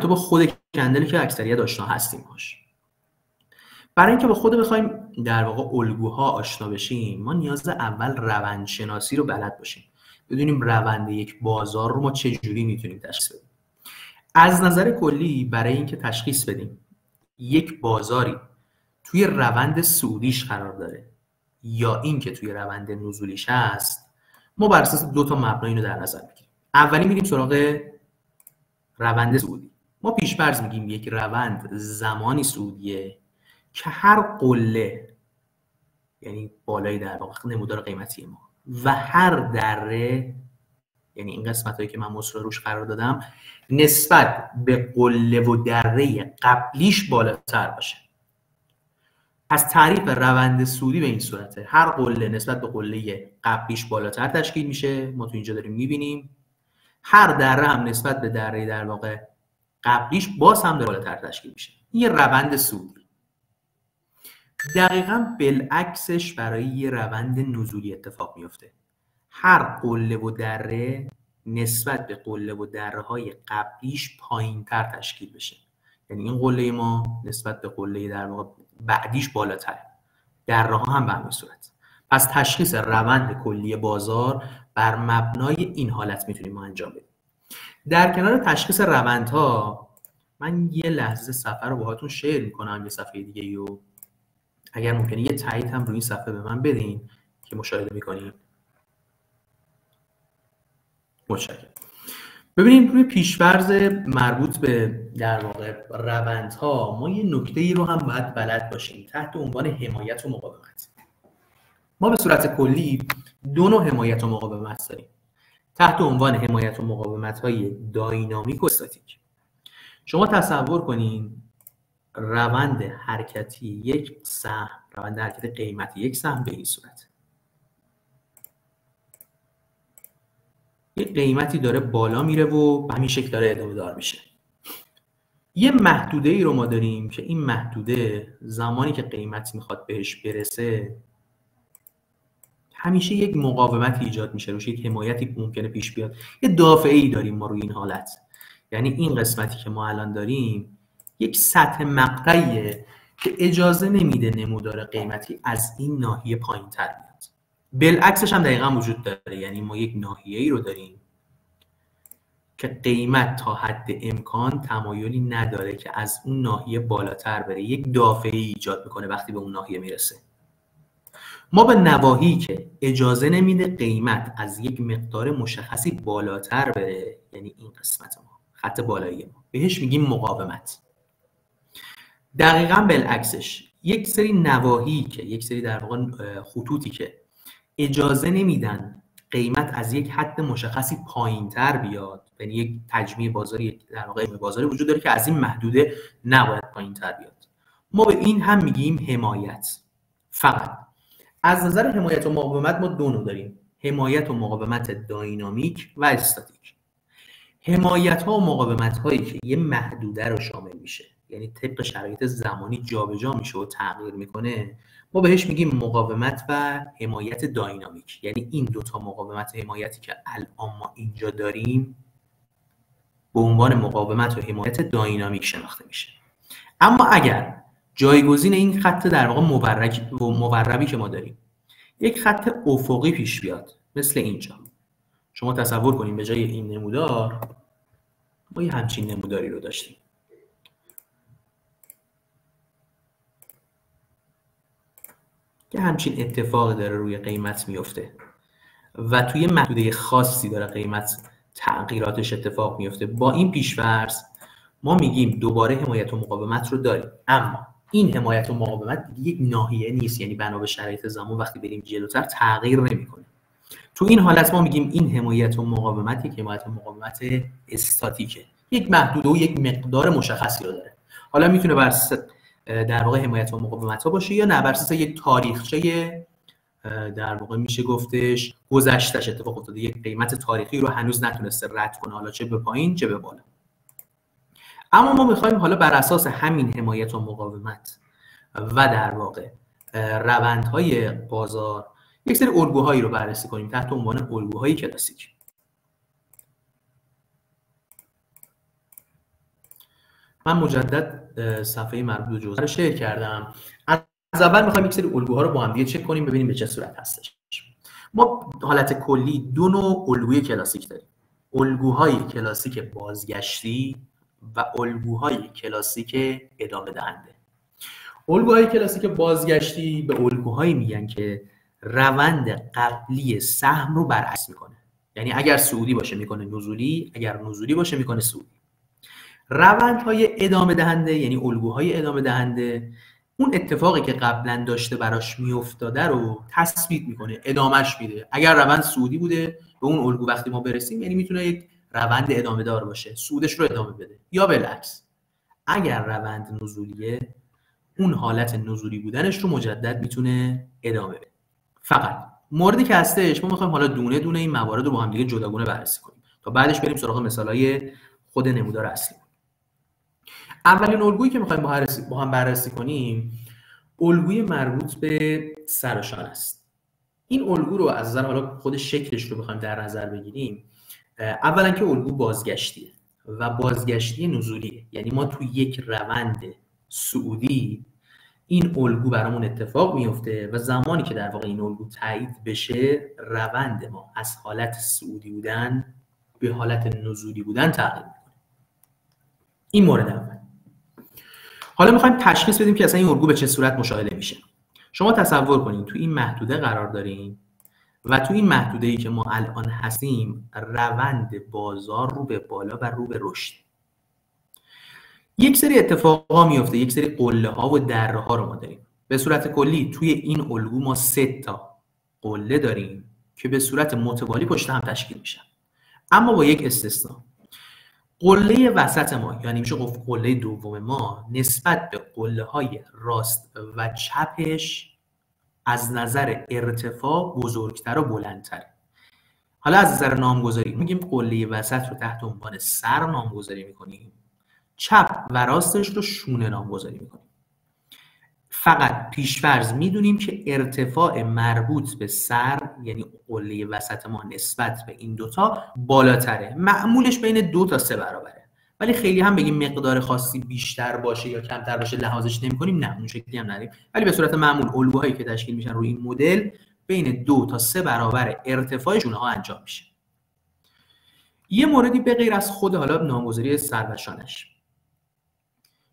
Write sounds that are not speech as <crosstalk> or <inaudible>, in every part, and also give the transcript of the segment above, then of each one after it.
تو با خود کندلی که اکثریت آشنا هستیم باش. برای اینکه با خود بخوایم در واقع الگوها آشنا بشیم ما نیاز اول روندشناسی رو بلد باشیم. بدونیم روند یک بازار رو ما چجوری می‌تونیم تشخیص بدیم. از نظر کلی برای اینکه تشخیص بدیم یک بازاری توی روند سعودیش قرار داره یا اینکه توی روند نزولیش هست ما بر اساس دو تا مبنا اینو در نظر می‌گیریم. اولی میریم سراغ روند سعودی ما پیش فرض میگیم یک روند زمانی سعودیه که هر قله یعنی بالای در واقع نمودار قیمتی ما و هر دره یعنی این قسمت هایی که من مصر روش قرار دادم نسبت به قله و دره قبلیش بالاتر باشه. پس تعریف روند سودی به این صورته. هر قله نسبت به قله قبلیش بالاتر تشکیل میشه. ما تو اینجا داریم می‌بینیم. هر دره هم نسبت به دره در واقع قبلیش باز هم بالاتر تشکیل میشه. این یه روند سودی دقیقا بالعکسش برای یه روند نزولی اتفاق میفته. هر قله و دره نسبت به قله و دره های قبلیش پایین تر تشکیل بشه. یعنی این قله ما نسبت به قله در واقع بعدیش بالاتر. دره ها هم به همین صورت. پس تشخیص روند کلی بازار بر مبنای این حالت می‌تونیم انجام بدیم. در کنار تشخیص روندها من یه لحظه سفر رو باهاتون شیر می‌کنم یه صفحه دیگه و اگر ممکنه یه تایید هم روی این صفحه به من بدین که مشاهده می‌کنین. متشکرم. ببینیم روی پیشورز مربوط به در واقع روندها ما یه نکته ای رو هم باید بلد باشیم. تحت عنوان حمایت و مقاومت. ما به صورت کلی دو نوع حمایت و مقاومت داریم. تحت عنوان حمایت و مقاومت های داینامیک و استاتیک. شما تصور کنین روند حرکتی یک سهم روند حرکت قیمتی یک سهم به این صورت. یک قیمتی داره بالا میره و به همین شکل داره ادامه دار میشه. یه محدوده ای رو ما داریم که این محدوده زمانی که قیمت می‌خواد بهش برسه همیشه یک مقاومت ایجاد میشه روش یک حمایتی ممکنه پیش بیاد. یه دافعه ای داریم ما روی این حالت. یعنی این قسمتی که ما الان داریم یک سطح مقطعیه که اجازه نمیده نمودار قیمتی از این ناحیه پایین تر بیاد. بالعکسش هم دقیقا وجود داره. یعنی ما یک ناحیه ای رو داریم که قیمت تا حد امکان تمایلی نداره که از اون ناحیه بالاتر بره. یک دافعه ایجاد می‌کنه وقتی به اون ناحیه می‌رسه. ما به نواحی که اجازه نمیده قیمت از یک مقدار مشخصی بالاتر بره یعنی این قسمت ما خط بالایی ما. بهش میگیم مقاومت. دقیقا بالعکسش یک سری نواحی که یک سری در واقع خطوطی که اجازه نمیدن قیمت از یک حد مشخصی پایین تر بیاد یعنی یک تجمیع بازاری در واقع بازاری وجود داره که از این محدوده نباید پایین تر بیاد. ما به این هم میگیم حمایت. فقط از نظر حمایت و مقاومت ما دو نوع داریم. حمایت و مقاومت داینامیک و استاتیک. حمایت ها و مقاومت هایی که یه محدوده رو شامل میشه. یعنی طبق شرایط زمانی جابجا میشه و تغییر می‌کنه ما بهش میگیم مقاومت و حمایت داینامیک. یعنی این دوتا مقاومت و حمایتی که الان ما اینجا داریم به عنوان مقاومت و حمایت داینامیک شناخته میشه. اما اگر جایگزین این خط در واقع موربی که ما داریم. یک خط افقی پیش بیاد مثل اینجا. شما تصور کنیم به جای این نمودار ما یه همچین نموداری رو داشتیم. که همچین اتفاقی داره روی قیمت میفته و توی محدوده خاصی داره قیمت تغییراتش اتفاق میفته. با این پیشورز ما میگیم دوباره حمایت و مقاومت رو داریم. اما این حمایت و مقاومت یک ناحیه نیست. یعنی بنا به شرایط زمان وقتی بریم جلوتر تغییر نمی‌کنه. تو این حالت ما میگیم این حمایت و مقاومت یک حمایت و مقاومت استاتیکه. یک محدوده و یک مقدار مشخصی رو داره. حالا می‌تونه بر در واقع حمایت و مقاومت ها باشه یا نه؟ بر اساس یک تاریخچه در واقع میشه گفتش گذشتش اتفاق افتاده. یک قیمت تاریخی رو هنوز نتونسته رد کنه. حالا چه به پایین چه به بالا. اما ما می‌خوایم حالا بر اساس همین حمایت و مقاومت و در واقع روندهای بازار یک سری الگوهایی رو بررسی کنیم تحت عنوان الگوهای کلاسیک. من مجدد صفحه مربوط به رو شیر کردم. از اول می‌خوایم یک سری الگوها رو با هم دیگه چک کنیم ببینیم به چه صورت هستش. ما حالت کلی دو نوع الگوی کلاسیک داریم. الگوهای کلاسیک بازگشتی و الگوهای کلاسیک ادامه دهنده. الگوهای کلاسیک بازگشتی به الگوهایی میگن که روند قبلی سهم رو برعکس می‌کنه. یعنی اگر سعودی باشه می‌کنه نزولی اگر نزولی باشه می‌کنه سعودی. روندهای ادامه دهنده یعنی الگوهای ادامه دهنده اون اتفاقی که قبلا داشته براش میافتاده رو تثبیت می‌کنه ادامهش میده. اگر روند سعودی بوده به اون الگو وقتی ما برسیم یعنی می‌تونه یک روند ادامه دار باشه سودش رو ادامه بده. یا بالعکس اگر روند نزولیه اون حالت نزولی بودنش رو مجدد می‌تونه ادامه بده. فقط موردی که هستش ما می‌خوایم حالا دونه دونه این موارد رو با هم دیگه جداگونه بررسی کنیم تا بعدش بریم سراغ مثالای خود نمودار اصلی. اولین الگویی که می‌خوایم با هم بررسی کنیم الگوی مربوط به سرشان است. این الگو رو از نظر حالا خود شکلش رو بخوایم در نظر بگیریم. اولا که الگو بازگشتیه و بازگشتی نزولیه. یعنی ما توی یک روند سعودی این الگو برامون اتفاق میفته و زمانی که در واقع این الگو تایید بشه روند ما از حالت سعودی بودن به حالت نزولی بودن تغییر می‌کنه. این مورد اول. حالا می‌خوایم تشخیص بدیم که اصلا این الگو به چه صورت مشاهده میشه. شما تصور کنید تو این محدوده قرار داریم و تو این محدوده ای که ما الان هستیم روند بازار رو به بالا و رو به رشد. یک سری اتفاقا میفته یک سری قله ها و دره ها رو ما داریم. به صورت کلی توی این الگو ما سه تا قله داریم که به صورت متوالی پشت هم تشکیل میشن. اما با یک استثنا. قله وسط ما یعنی میشه گفت قله دوم ما نسبت به قله های راست و چپش از نظر ارتفاع بزرگتر و بلندتر. حالا از نظر نامگذاری میگیم قله وسط رو تحت عنوان سر نامگذاری می‌کنیم. چپ و راستش رو شونه نامگذاری می‌کنیم. فقط پیشفرض می‌دونیم که ارتفاع مربوط به سر یعنی قله وسط ما نسبت به این دوتا بالاتره. معمولش بین دو تا سه برابره. ولی خیلی هم بگیم مقدار خاصی بیشتر باشه یا کمتر باشه لحاظش نمی کنیم نه اون شکلی هم نداریم. ولی به صورت معمول الگوهایی که تشکیل میشن روی این مدل بین دو تا سه برابر ارتفاع شونه ها انجام میشه. یه موردی به غیر از خود حالا نامگذاری سربشانش.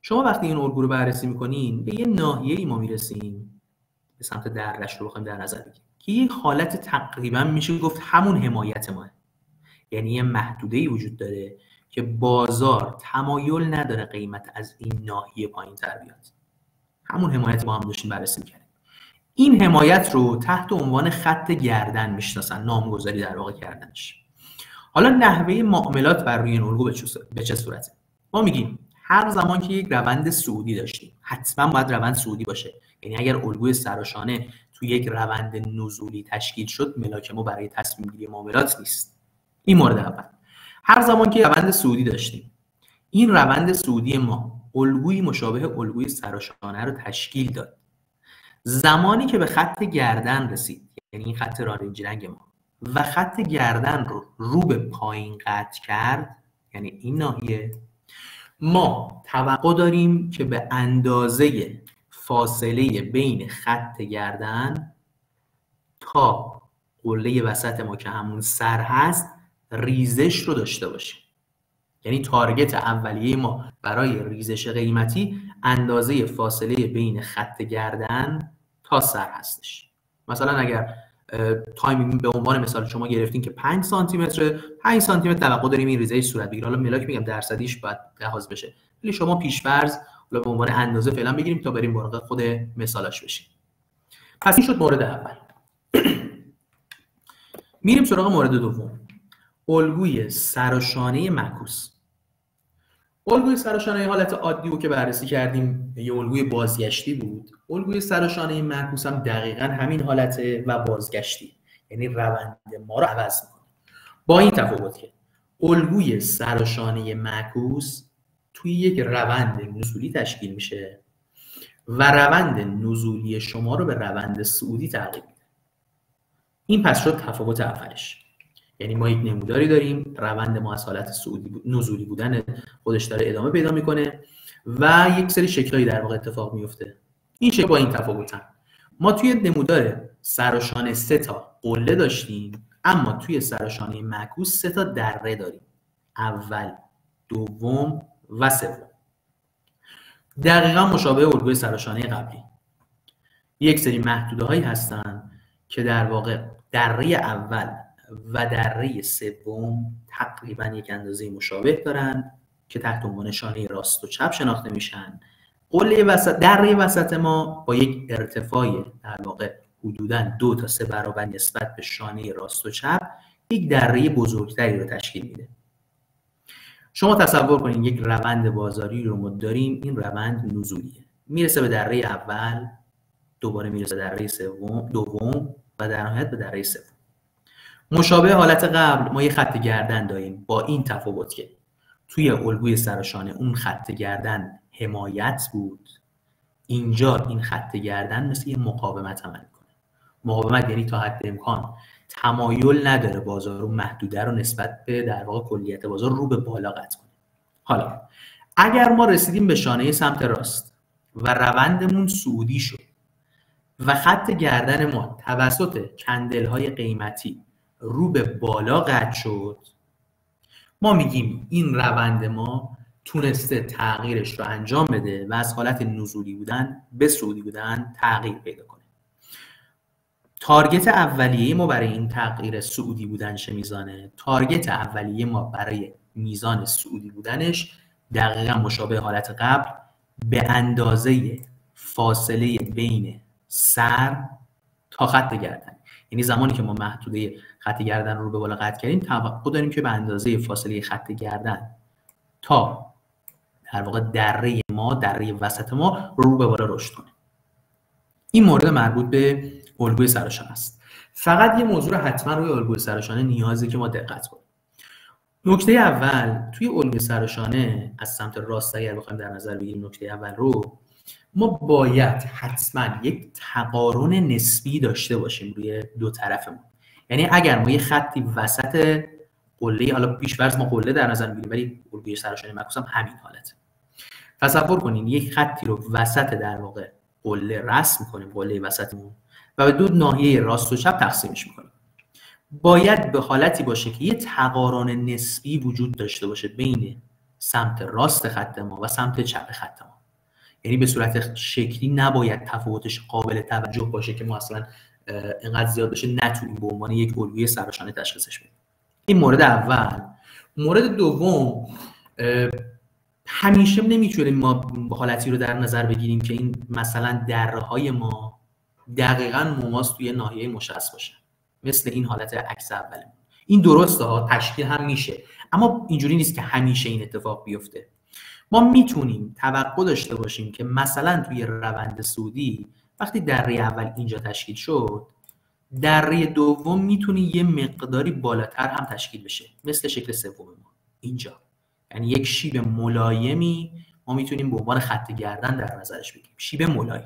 شما وقتی این الگو رو بررسی می‌کنین به یه ناحیه ای ما می‌رسیم. به سمت درش رو بخوایم در نظر بگیریم. که یه حالت تقریبا میشه گفت همون حمایت ماه. یعنی یه محدوده ای وجود داره. که بازار تمایل نداره قیمت از این ناحیه پایین تر بیاد. همون حمایت ما هم داشتیم بررسی کردیم این حمایت رو تحت عنوان خط گردن می‌شناسن نامگذاری در واقع کردنش. حالا نحوه معاملات بر روی این الگو به چه صورته؟ ما میگیم هر زمان که یک روند سعودی داشتیم حتما باید روند سعودی باشه. یعنی اگر الگوی سراشانه تو یک روند نزولی تشکیل شد ملاک ما برای تصمیم گیری معاملات نیست. این مورد اول. هر زمان که روند سعودی داشتیم. این روند سعودی ما الگوی مشابه الگوی سراشانه رو تشکیل داد. زمانی که به خط گردن رسید یعنی این خط رارنج رنگ ما و خط گردن رو رو به پایین قطع کرد یعنی این ناحیه ما توقع داریم که به اندازه فاصله بین خط گردن تا قله وسط ما که همون سر هست ریزش رو داشته باشیم. یعنی تارگت اولیه ما برای ریزش قیمتی اندازه فاصله بین خط گردن تا سر هستش. مثلا اگر timing به عنوان مثال شما گرفتین که 5 سانتی متر 5 سانتی متر توقع داریم این ریزش صورت بگیره. حالا ملاک میگم درصدیش باید لحاظ بشه. ولی شما پیش فرض حالا به عنوان اندازه فعلا بگیریم تا بریم وارد خود مثالاش بشیم. پس این شد مورد اول. <clears throat> میریم سراغ مورد دوم. الگوی سر و شانه معکوس. الگوی سر و شانه حالت عادی رو که بررسی کردیم یه الگوی بازگشتی بود. الگوی سر و شانه معکوس هم دقیقا همین حالته و بازگشتی. یعنی روند ما رو عوض می‌کنه. با این تفاوت که الگوی سراشانه معکوس توی یک روند نزولی تشکیل میشه و روند نزولی شما رو به روند سعودی تغییر میده. این پس شد تفاوت اولش. یعنی ما یک نموداری داریم روند ما از حالت سعودی نزولی بودن خودش داره ادامه پیدا می‌کنه و یک سری شکلهایی در واقع اتفاق میفته این شکل با این تفاوتن ما توی نمودار سراشانه سه تا قله داشتیم اما توی سراشانه معکوس سه تا دره داریم. اول دوم و سوم. دقیقا مشابه الگوی سراشانه قبلی. یک سری محدوده هایی هستن که در واقع دره اول و دره سوم تقریبا یک اندازه مشابه دارن که تحت عنوان شانه راست و چپ شناخته میشن. قله وسط دره وسط ما با یک ارتفاع در واقع حدودا دو تا سه برابر نسبت به شانه راست و چپ یک دره بزرگتری رو تشکیل میده. شما تصور کنید یک روند بازاری رو ما داریم این روند نزولیه. می‌رسه به دره اول دوباره می‌رسه به دره سوم دوم و در نهایت به دره سوم. مشابه حالت قبل ما یه خط گردن داریم با این تفاوت که توی الگوی سرشانه اون خط گردن حمایت بود. اینجا این خط گردن مثل یه مقاومت عمل کنه مقاومت یعنی تا حد امکان تمایل نداره بازار رو محدوده رو نسبت به در واقع کلیت بازار رو به بالا قطع کنه. حالا اگر ما رسیدیم به شانه سمت راست و روندمون سعودی شد و خط گردن ما توسط کندل های قیمتی رو به بالا قطع شد. ما میگیم این روند ما تونسته تغییرش رو انجام بده و از حالت نزولی بودن به سعودی بودن تغییر پیدا کنه. تارگت اولیه ما برای این تغییر سعودی بودنش میزانه. تارگت اولیه ما برای میزان سعودی بودنش دقیقا مشابه حالت قبل به اندازه فاصله بین سر تا خط گردن. یعنی زمانی که ما محدوده خط گردن رو به بالا قطع کردیم توقع داریم که به اندازه فاصله خط گردن تا در واقع دره ما دره وسط ما رو به بالا رشد کنه. این مورد مربوط به الگوی سراشانه است. فقط یه موضوع حتما روی الگوی سراشانه نیازه که ما دقت کنیم. نکته اول توی الگوی سراشانه از سمت راست اگر بخوایم در نظر بگیریم نکته اول رو ما باید حتما یک تقارن نسبی داشته باشیم روی دو طرفمون یعنی اگر ما یه خطی وسط قله حالا پیش ما قله در نظر می‌گیریم ولی الگوی سراشانه معکوس هم همین حالت تصور کنین یک خطی رو وسط در واقع قله رسم می‌کنیم قله وسطمون و به دو ناحیه راست و چپ تقسیمش می‌کنیم. باید به حالتی باشه که یه تقارن نسبی وجود داشته باشه بین سمت راست خط ما و سمت چپ خط ما. یعنی به صورت شکلی نباید تفاوتش قابل توجه باشه که ما اصلا اینقدر زیاد بشه نتونیم به عنوان یک الگوی سراشانه تشخیصش بدیم این مورد اول. مورد دوم همیشه نمی‌تونیم ما حالتی رو در نظر بگیریم که این مثلا دره های ما دقیقا مماس توی ناحیه مشخص باشه. مثل این حالت عکس اولمون. این درسته ها تشکیل هم میشه. اما اینجوری نیست که همیشه این اتفاق بیفته. ما می‌تونیم توقع داشته باشیم که مثلا توی روند سودی وقتی دره اول اینجا تشکیل شد دره دوم می‌تونه یه مقداری بالاتر هم تشکیل بشه مثل شکل سوم ما. اینجا. یعنی یک شیب ملایمی ما می‌تونیم به عنوان خط گردن در نظرش بگیریم. شیب ملایم.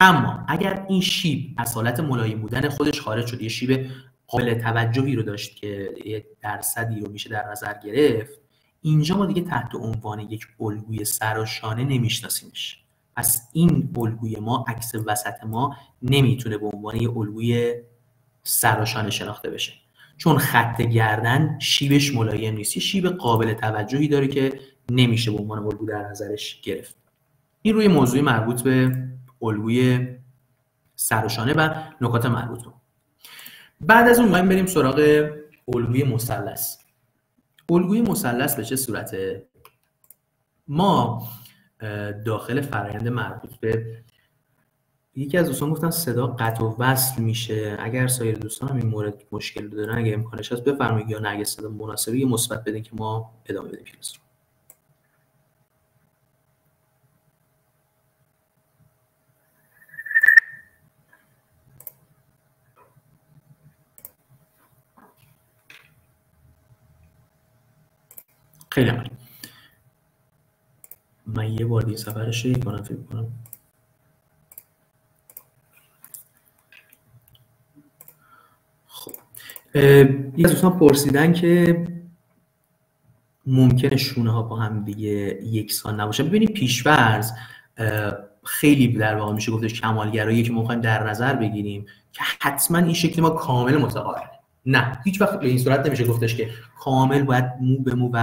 اما اگر این شیب از حالت ملایم بودن خودش خارج شد یه شیب قابل توجهی رو داشت که یه درصدی رو میشه در نظر گرفت اینجا ما دیگه تحت عنوان یک الگوی سراشانه نمیشناسیمش. پس این الگوی ما عکس وسط ما نمی‌تونه به عنوان یه الگوی سراشانه شناخته بشه. چون خط گردن شیبش ملایم نیست یه شیب قابل توجهی داره که نمیشه به عنوان الگو در نظرش گرفت. این روی موضوع مربوط به الگوی سرشانه و نکات مربوط رو بعد از اون بریم سراغ الگوی مثلث. الگوی مثلث به چه صورته؟ ما داخل فرایند مربوط به یکی از دوستان گفتن صدا قطع و وصل میشه. اگر سایر دوستان هم این مورد مشکل دارن اگر امکانش هست بفرمایید یا نه اگه صدا مناسبه یه مثبت بدین که ما ادامه بدیم کلاس رو. خیلی من یه بار دیگه سفرش رو کنم فکر کنم خب. یه از دوستان پرسیدن که ممکنه شونه ها با هم دیگه یکسان نباشه. ببینید پیشورز خیلی در واقع میشه گفتش کمالگرایی که می‌خوایم در نظر بگیریم که حتما این شکل ما کامل متقارنه نه هیچ وقت به این صورت نمیشه گفتش که کامل باید مو به مو و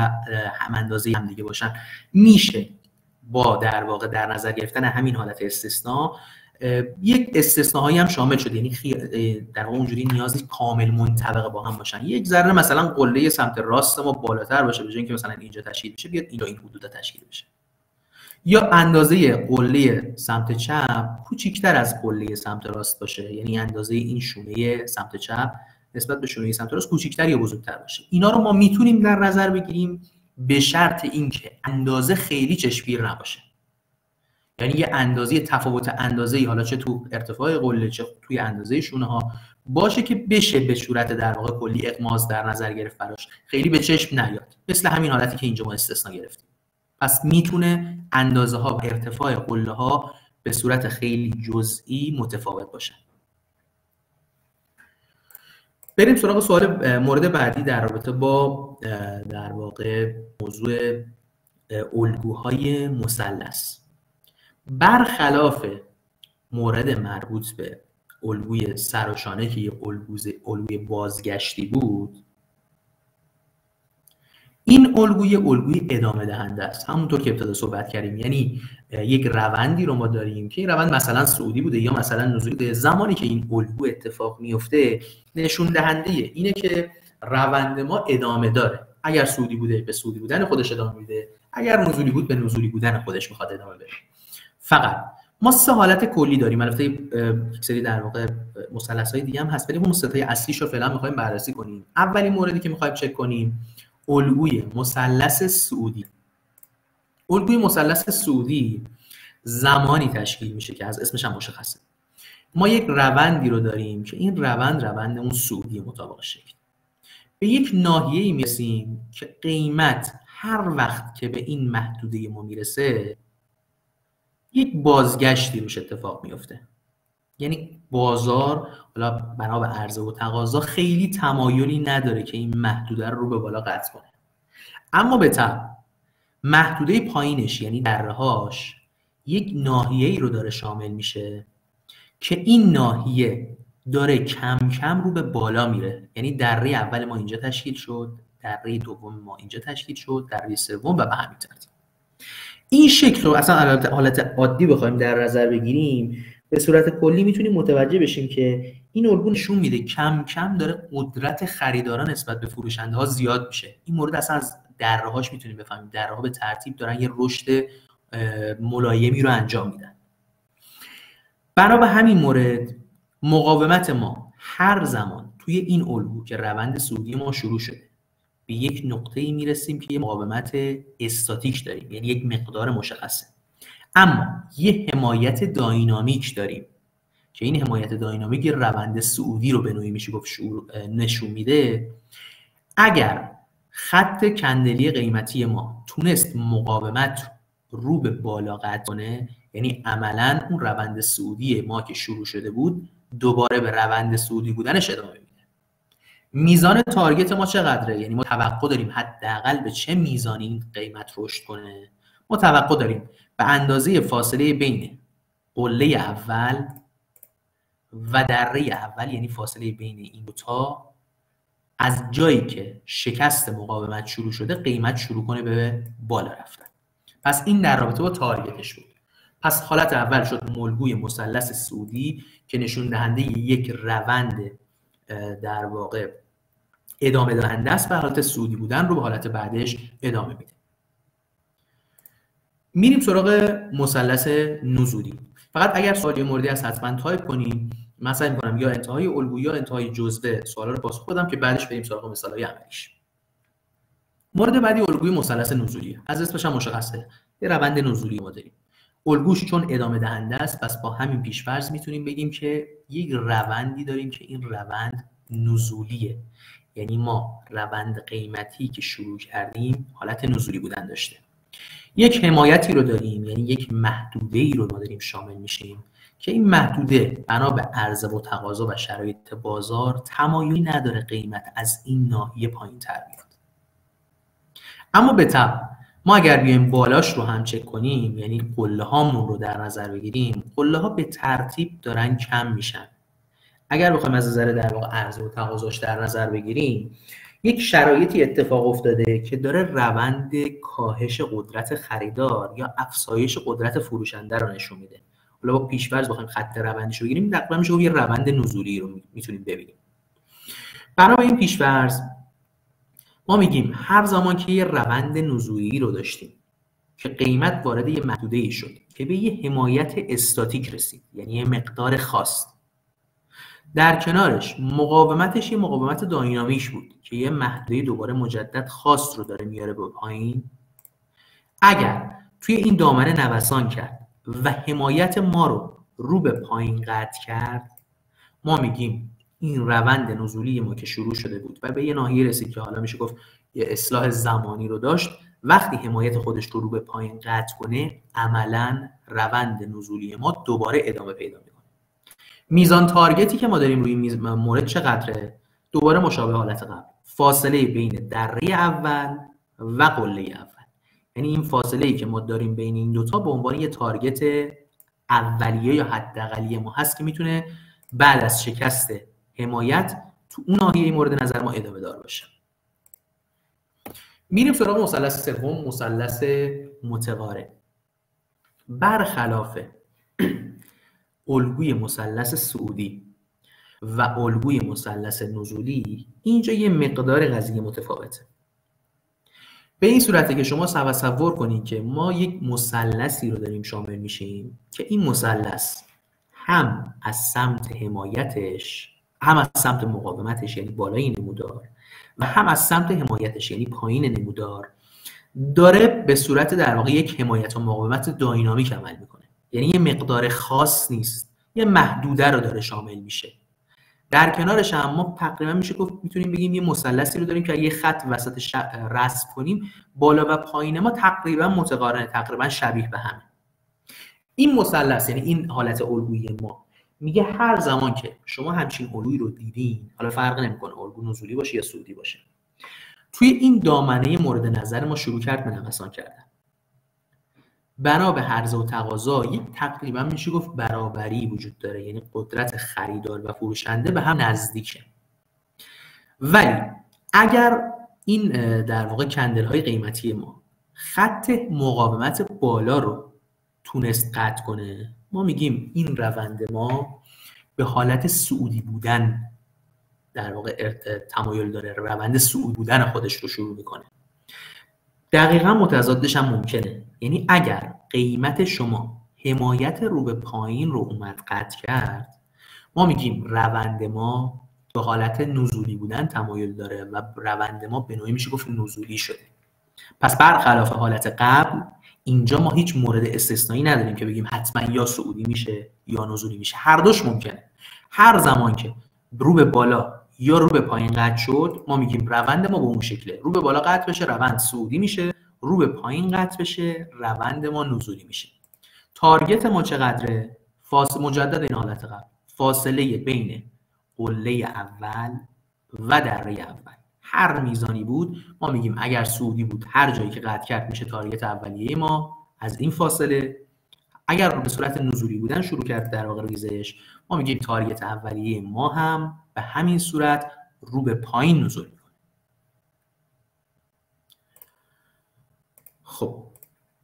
هم اندازه هم دیگه باشن. میشه. با در واقع در نظر گرفتن همین حالت استثناء یک استثناهایی هم شامل شده. یعنی در واقع اونجوری نیازی کامل منطبق با هم باشن. یک ذره مثلا قله سمت راست ما بالاتر باشه به اینکه مثلا اینجا تشکیل بشه بیاد اینجا این حدود تشکیل بشه. یا اندازه قله سمت چپ کوچیکتر از قله سمت راست باشه. یعنی اندازه این شونه سمت چپ نسبت به شونه سمت راست کوچیکتر یا بزرگتر باشه. اینا رو ما می‌تونیم در نظر بگیریم. به شرط اینکه اندازه خیلی چشمگیر نباشه. یعنی یه اندازه تفاوت اندازه ای حالا چه تو ارتفاع قله چه توی اندازه شونه ها باشه که بشه به صورت در واقع کلی اقماز در نظر گرفت براش. خیلی به چشم نیاد. مثل همین حالتی که اینجا ما استثنا گرفتیم. پس می‌تونه اندازه ها و ارتفاع قله ها به صورت خیلی جزئی متفاوت باشه. بریم سراغ سوال مورد بعدی در رابطه با در واقع موضوع الگوهای مثلث. برخلاف مورد مربوط به الگوی سراشانه که یه الگوی بازگشتی بود این الگوی الگوی ادامه دهنده است. همونطور که ابتدا صحبت کردیم. یعنی یک روندی رو ما داریم که این روند مثلا سعودی بوده یا مثلا نزولی بوده. زمانی که این الگو اتفاق میفته نشون دهنده اینه که روند ما ادامه داره. اگر سعودی بوده به سعودی بودن خودش ادامه میده. اگر نزولی بود به نزولی بودن خودش می‌خواد ادامه بده. فقط ما سه حالت کلی داریم. البته سری در واقع مثلث های دیگه هم هست. ولی اون سه اصلیش رو فعلا می‌خوایم بررسی کنیم. اولین موردی که می‌خوایم چک کنیم الگوی مثلث سعودی. الگوی مثلث سعودی زمانی تشکیل میشه که از اسمش هم مشخصه. ما یک روندی رو داریم که این روند روند اون سعودی مطابق شکل. به یک ناحیه می‌رسیم که قیمت هر وقت که به این محدوده ما می‌رسه یک بازگشتی روش اتفاق میفته یعنی بازار حالا بنا به عرضه و تقاضا خیلی تمایلی نداره که این محدوده رو به بالا قطع کنه. اما به طب محدوده پایینش یعنی درهاش یک ناحیه ای رو داره شامل میشه که این ناحیه داره کم کم رو به بالا میره. یعنی دره اول ما اینجا تشکیل شد دره دوم ما اینجا تشکیل شد دره سوم و به همین ترتیب. این شکل رو اصلا حالت عادی بخوایم در نظر بگیریم. به صورت کلی می‌تونیم متوجه بشیم که این الگو نشون میده کم کم داره قدرت خریداران نسبت به فروشنده ها زیاد میشه. این مورد اصلا از درهاش می‌تونیم بفهمیم. درها به ترتیب دارن یه رشد ملایمی رو انجام میدن. بنا به همین مورد مقاومت ما هر زمان توی این الگو که روند سودی ما شروع شده به یک نقطه می‌رسیم که یه مقاومت استاتیک داریم. یعنی یک مقدار مشخصه. اما یه حمایت داینامیک داریم. که این حمایت داینامیک روند سعودی رو به نوعی میشه گفت نشون میده. اگر خط کندلی قیمتی ما تونست مقاومت رو به بالا قطع کنه یعنی عملا اون روند سعودی ما که شروع شده بود دوباره به روند سعودی بودنش ادامه میده. میزان تارگت ما چقدره؟ یعنی ما توقع داریم حداقل به چه میزانی قیمت رشد کنه؟ ما توقع داریم به اندازه فاصله بین قله اول و دره اول یعنی فاصله بین این دو تا از جایی که شکست مقاومت شروع شده قیمت شروع کنه به بالا رفتن. پس این در رابطه با target ش بود. پس حالت اول شد الگوی مثلث صعودی که نشون دهنده یک روند در واقع ادامه دهنده است به حالت صعودی بودن رو به حالت بعدش ادامه میده. میریم سراغ مثلث نزولی. فقط اگر سوالی موردی از حتما تایپ کنین مثلا می‌کنم یا انتهای الگو یا انتهای جزوه سوالا رو پاسخ بدم که بعدش بریم سراغ مثالای عملیش. مورد بعدی الگوی مثلث نزولی. از اسمش هم مشخصه. یه روند نزولی ما داریم. الگوش چون ادامه دهنده است پس با همین پیشفرض می‌تونیم بگیم که یک روندی داریم که این روند نزولیه. یعنی ما روند قیمتی که شروع کردیم حالت نزولی بودن داشته. یک حمایتی رو داریم یعنی یک محدوده ای رو ما داریم شامل میشیم که این محدوده بنا به عرضه و تقاضا و شرایط بازار تمایلی نداره قیمت از این ناحیه پایین تر بیاد. اما به طب ما اگر بیایم بالاش رو هم چک کنیم یعنی قله هامون رو در نظر بگیریم قله ها به ترتیب دارن کم میشن. اگر بخوایم از نظر در واقع عرضه و تقاضاش در نظر بگیریم یک شرایطی اتفاق افتاده که داره روند کاهش قدرت خریدار یا افزایش قدرت فروشنده رو نشون میده. حالا با پیش‌فرض بخوایم خط روندش رو بگیریم تقریبا میشه یه روند نزولی رو می‌تونیم ببینیم. برای این پیش‌فرض ما میگیم هر زمان که یه روند نزولی رو داشتیم که قیمت وارد یه محدوده ای شد که به یه حمایت استاتیک رسید یعنی یه مقدار خاص در کنارش مقاومتش یه مقاومت داینامیش بود که یه محدوده دوباره مجدد خاص رو داره میاره به پایین. اگر توی این دامنه نوسان کرد و حمایت ما رو رو به پایین قطع کرد ما میگیم این روند نزولی ما که شروع شده بود و به یه ناحیه رسید که حالا میشه گفت یه اصلاح زمانی رو داشت وقتی حمایت خودش رو رو به پایین قطع کنه عملا روند نزولی ما دوباره ادامه پیدا می‌کنه. میزان تارگتی که ما داریم روی مورد چقدره؟ دوباره مشابه حالت قبل. فاصله بین دره اول و قله اول. یعنی این فاصله ای که ما داریم بین این دوتا به عنوان یه تارگت اولیه یا حداقلی ما هست که می‌تونه بعد از شکست حمایت تو اون ناحیه مورد نظر ما ادامه دار باشه. میریم سراغ مثلث سوم مثلث متقارب برخلاف الگوی مثلث سعودی و الگوی مثلث نزولی اینجا یه مقدار قضیه متفاوته. به این صورته که شما تصور کنید که ما یک مثلثی رو داریم شامل میشیم که این مثلث هم از سمت حمایتش هم از سمت مقاومتش یعنی بالای نمودار و هم از سمت حمایتش یعنی پایین نمودار داره به صورت در واقع یک حمایت و مقاومت داینامیک عمل می‌کنه. یعنی یه مقدار خاص نیست. یه محدوده رو داره شامل میشه. در کنارش هم ما تقریبا میشه گفت می‌تونیم بگیم یه مثلثی رو داریم که یه خط وسط. رسم کنیم بالا و پایین ما تقریبا متقارنه تقریبا شبیه به همه. این مثلث یعنی این حالت الگویی ما میگه هر زمان که شما همچین الگویی رو دیدین حالا فرق نمی‌کنه الگو نزولی باشه یا سودی باشه. توی این دامنه مورد نظر ما شروع کرد به نوسان کردن. بنا به عرضه و تقاضا یک تقریبا میشه گفت برابری وجود داره. یعنی قدرت خریدار و فروشنده به هم نزدیکه. ولی اگر این در واقع کندل های قیمتی ما خط مقاومت بالا رو تونست قطع کنه ما میگیم این روند ما به حالت سعودی بودن در واقع تمایل داره روند سعودی بودن خودش رو شروع می‌کنه. دقیقا متضادش هم ممکنه. یعنی اگر قیمت شما حمایت رو به پایین رو اومد قطع کرد ما میگیم روند ما به حالت نزولی بودن تمایل داره و روند ما به نوعی میشه گفت نزولی شده. پس برخلاف حالت قبل اینجا ما هیچ مورد استثنایی نداریم که بگیم حتما یا سعودی میشه یا نزولی میشه. هر دوش ممکنه. هر زمان که رو به بالا یا رو به پایین قطع شد ما میگیم روند ما به اون شکله. رو به بالا قطع بشه روند سعودی میشه. رو به پایین قطع بشه روند ما نزولی میشه. تارگت ما چقدره؟ فاصله مجدد این حالت قبل. فاصله بین قله اول و دره اول. هر میزانی بود ما میگیم اگر سعودی بود هر جایی که قطع کرد میشه تارگت اولیه ما. از این فاصله اگر به صورت نزولی بودن شروع کرد در واقع ریزش ما میگیم تارگت اولیه ما هم به همین صورت رو به پایین نزول می‌کنه. خب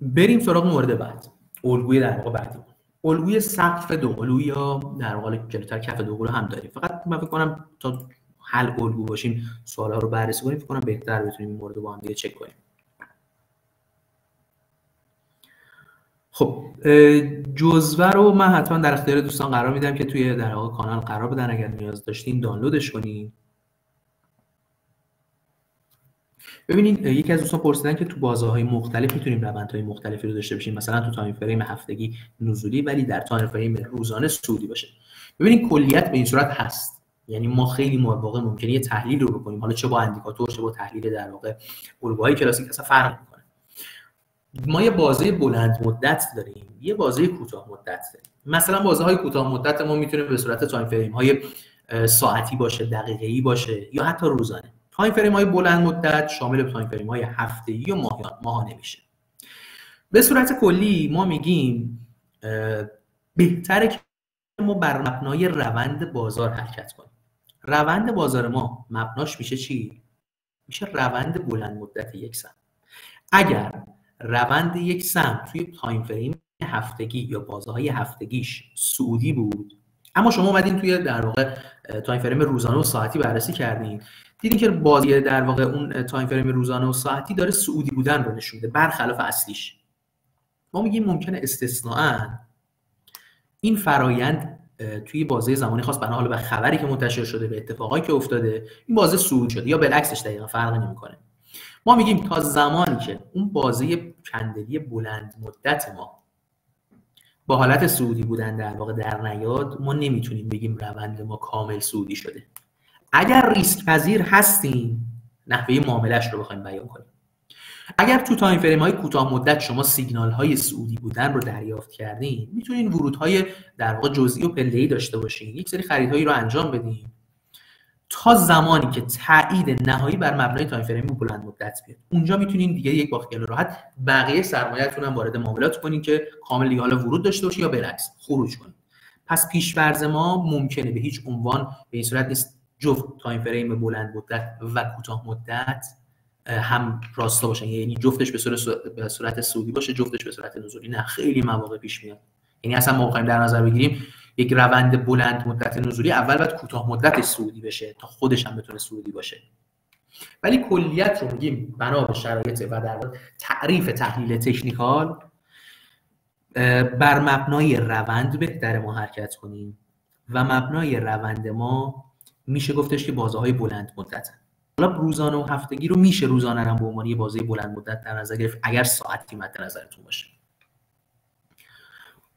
بریم سراغ مورد بعد. الگوی در واقع بعدی. الگوی سقف دوقلو یا در واقع جلوتر کف دوقلو هم داریم. فقط من فکر کنم تا حل الگو باشیم سوال ها رو بررسی کنیم. فکر کنم بهتر بتونیم مورد با هم دیگه چک کنیم. خب جزوه رو من حتما در اختیار دوستان قرار میدم که توی در واقع کانال قرار بدن. اگر نیاز داشتین دانلودش کنین. ببینید یکی از دوستان پرسیدن که تو بازه های مختلف می‌تونیم روندهای مختلفی رو داشته باشیم. مثلا تو time frame هفتگی نزولی ولی در time frame روزانه صعودی باشه. ببینید کلیت به این صورت هست. یعنی ما خیلی واقع ممکنه یه تحلیل رو بکنیم. حالا چه با اندیکاتور چه با تحلیل در واقع الگوهای کلاسیک اصلا فرق ما یه بازه بلند مدت داریم یه بازه کوتاه مدت. داریم مثلا بازه های کوتاه مدت ما می‌تونه به صورت time frame های ساعتی باشه دقیقه‌ای باشه یا حتی روزانه. time frame های بلند مدت شامل time frame های هفتگی و ماهانه میشه. به صورت کلی ما میگیم بهتره که ما بر مبنای روند بازار حرکت کنیم. روند بازار ما مبناش میشه چی؟ میشه روند بلند مدت یک سم اگر روند یک سم توی تایم فریم هفتگی یا بازه هفتگیش صعودی بود. اما شما اومدین توی در واقع time frame روزانه و ساعتی بررسی کردین. دیدین که بازی در واقع اون time frame روزانه و ساعتی داره صعودی بودن رو نشون میده برخلاف اصلیش. ما میگیم ممکنه استثناء این فرایند توی بازه زمانی خاص بنا به خبری که منتشر شده به اتفاقایی که افتاده این بازه صعود شده یا بالعکسش دقیقا فرقی نمی‌کنه. ما میگیم تا زمانی که اون بازه candle ی بلند مدت ما با حالت صعودی بودن در واقع در نیاد ما نمی‌تونیم بگیم روند ما کامل صعودی شده. اگر ریسک پذیر هستیم نحوه معاملش رو بخوایم بیان کنیم. اگر تو time frame های کوتاه مدت شما سیگنال های صعودی بودن رو دریافت کردین می‌تونین ورودهای در واقع جزئی و پله داشته باشین. یک سری خریدهایی رو انجام بدین. تا زمانی که تایید نهایی بر مبنای time frame بلند مدت بیاد. اونجا می‌تونین دیگه یک با خیال راحت بقیه سرمایه‌تون هم وارد معاملات کنین که کامل دیگه حالا ورود داشته باشه یا بالعکس خروج کنین. پس پیشورز ما ممکنه به هیچ عنوان به این صورت نیست جفت تایم فریم بلند مدت و کوتاه مدت هم راستا باشن. یعنی جفتش به صورت به صورت سعودی باشه جفتش به صورت نزولی. نه خیلی مواقع پیش میاد. یعنی اصلا ما در نظر بگیریم یک روند بلند مدت نزولی اول باید کوتاه مدت سعودی بشه تا خودش هم بتونه سعودی باشه. ولی کلیت رو میگیم بنا به شرایط و در تعریف تحلیل تکنیکال بر مبنای روند بهتر ما حرکت کنیم و مبنای روند ما میشه گفتش که بازه های بلند مدت حالا روزانه و هفتگی رو میشه روزانه هم به عنوان بازی بلند مدت در نظر گرفت اگر ساعتی مد نظرتون باشه.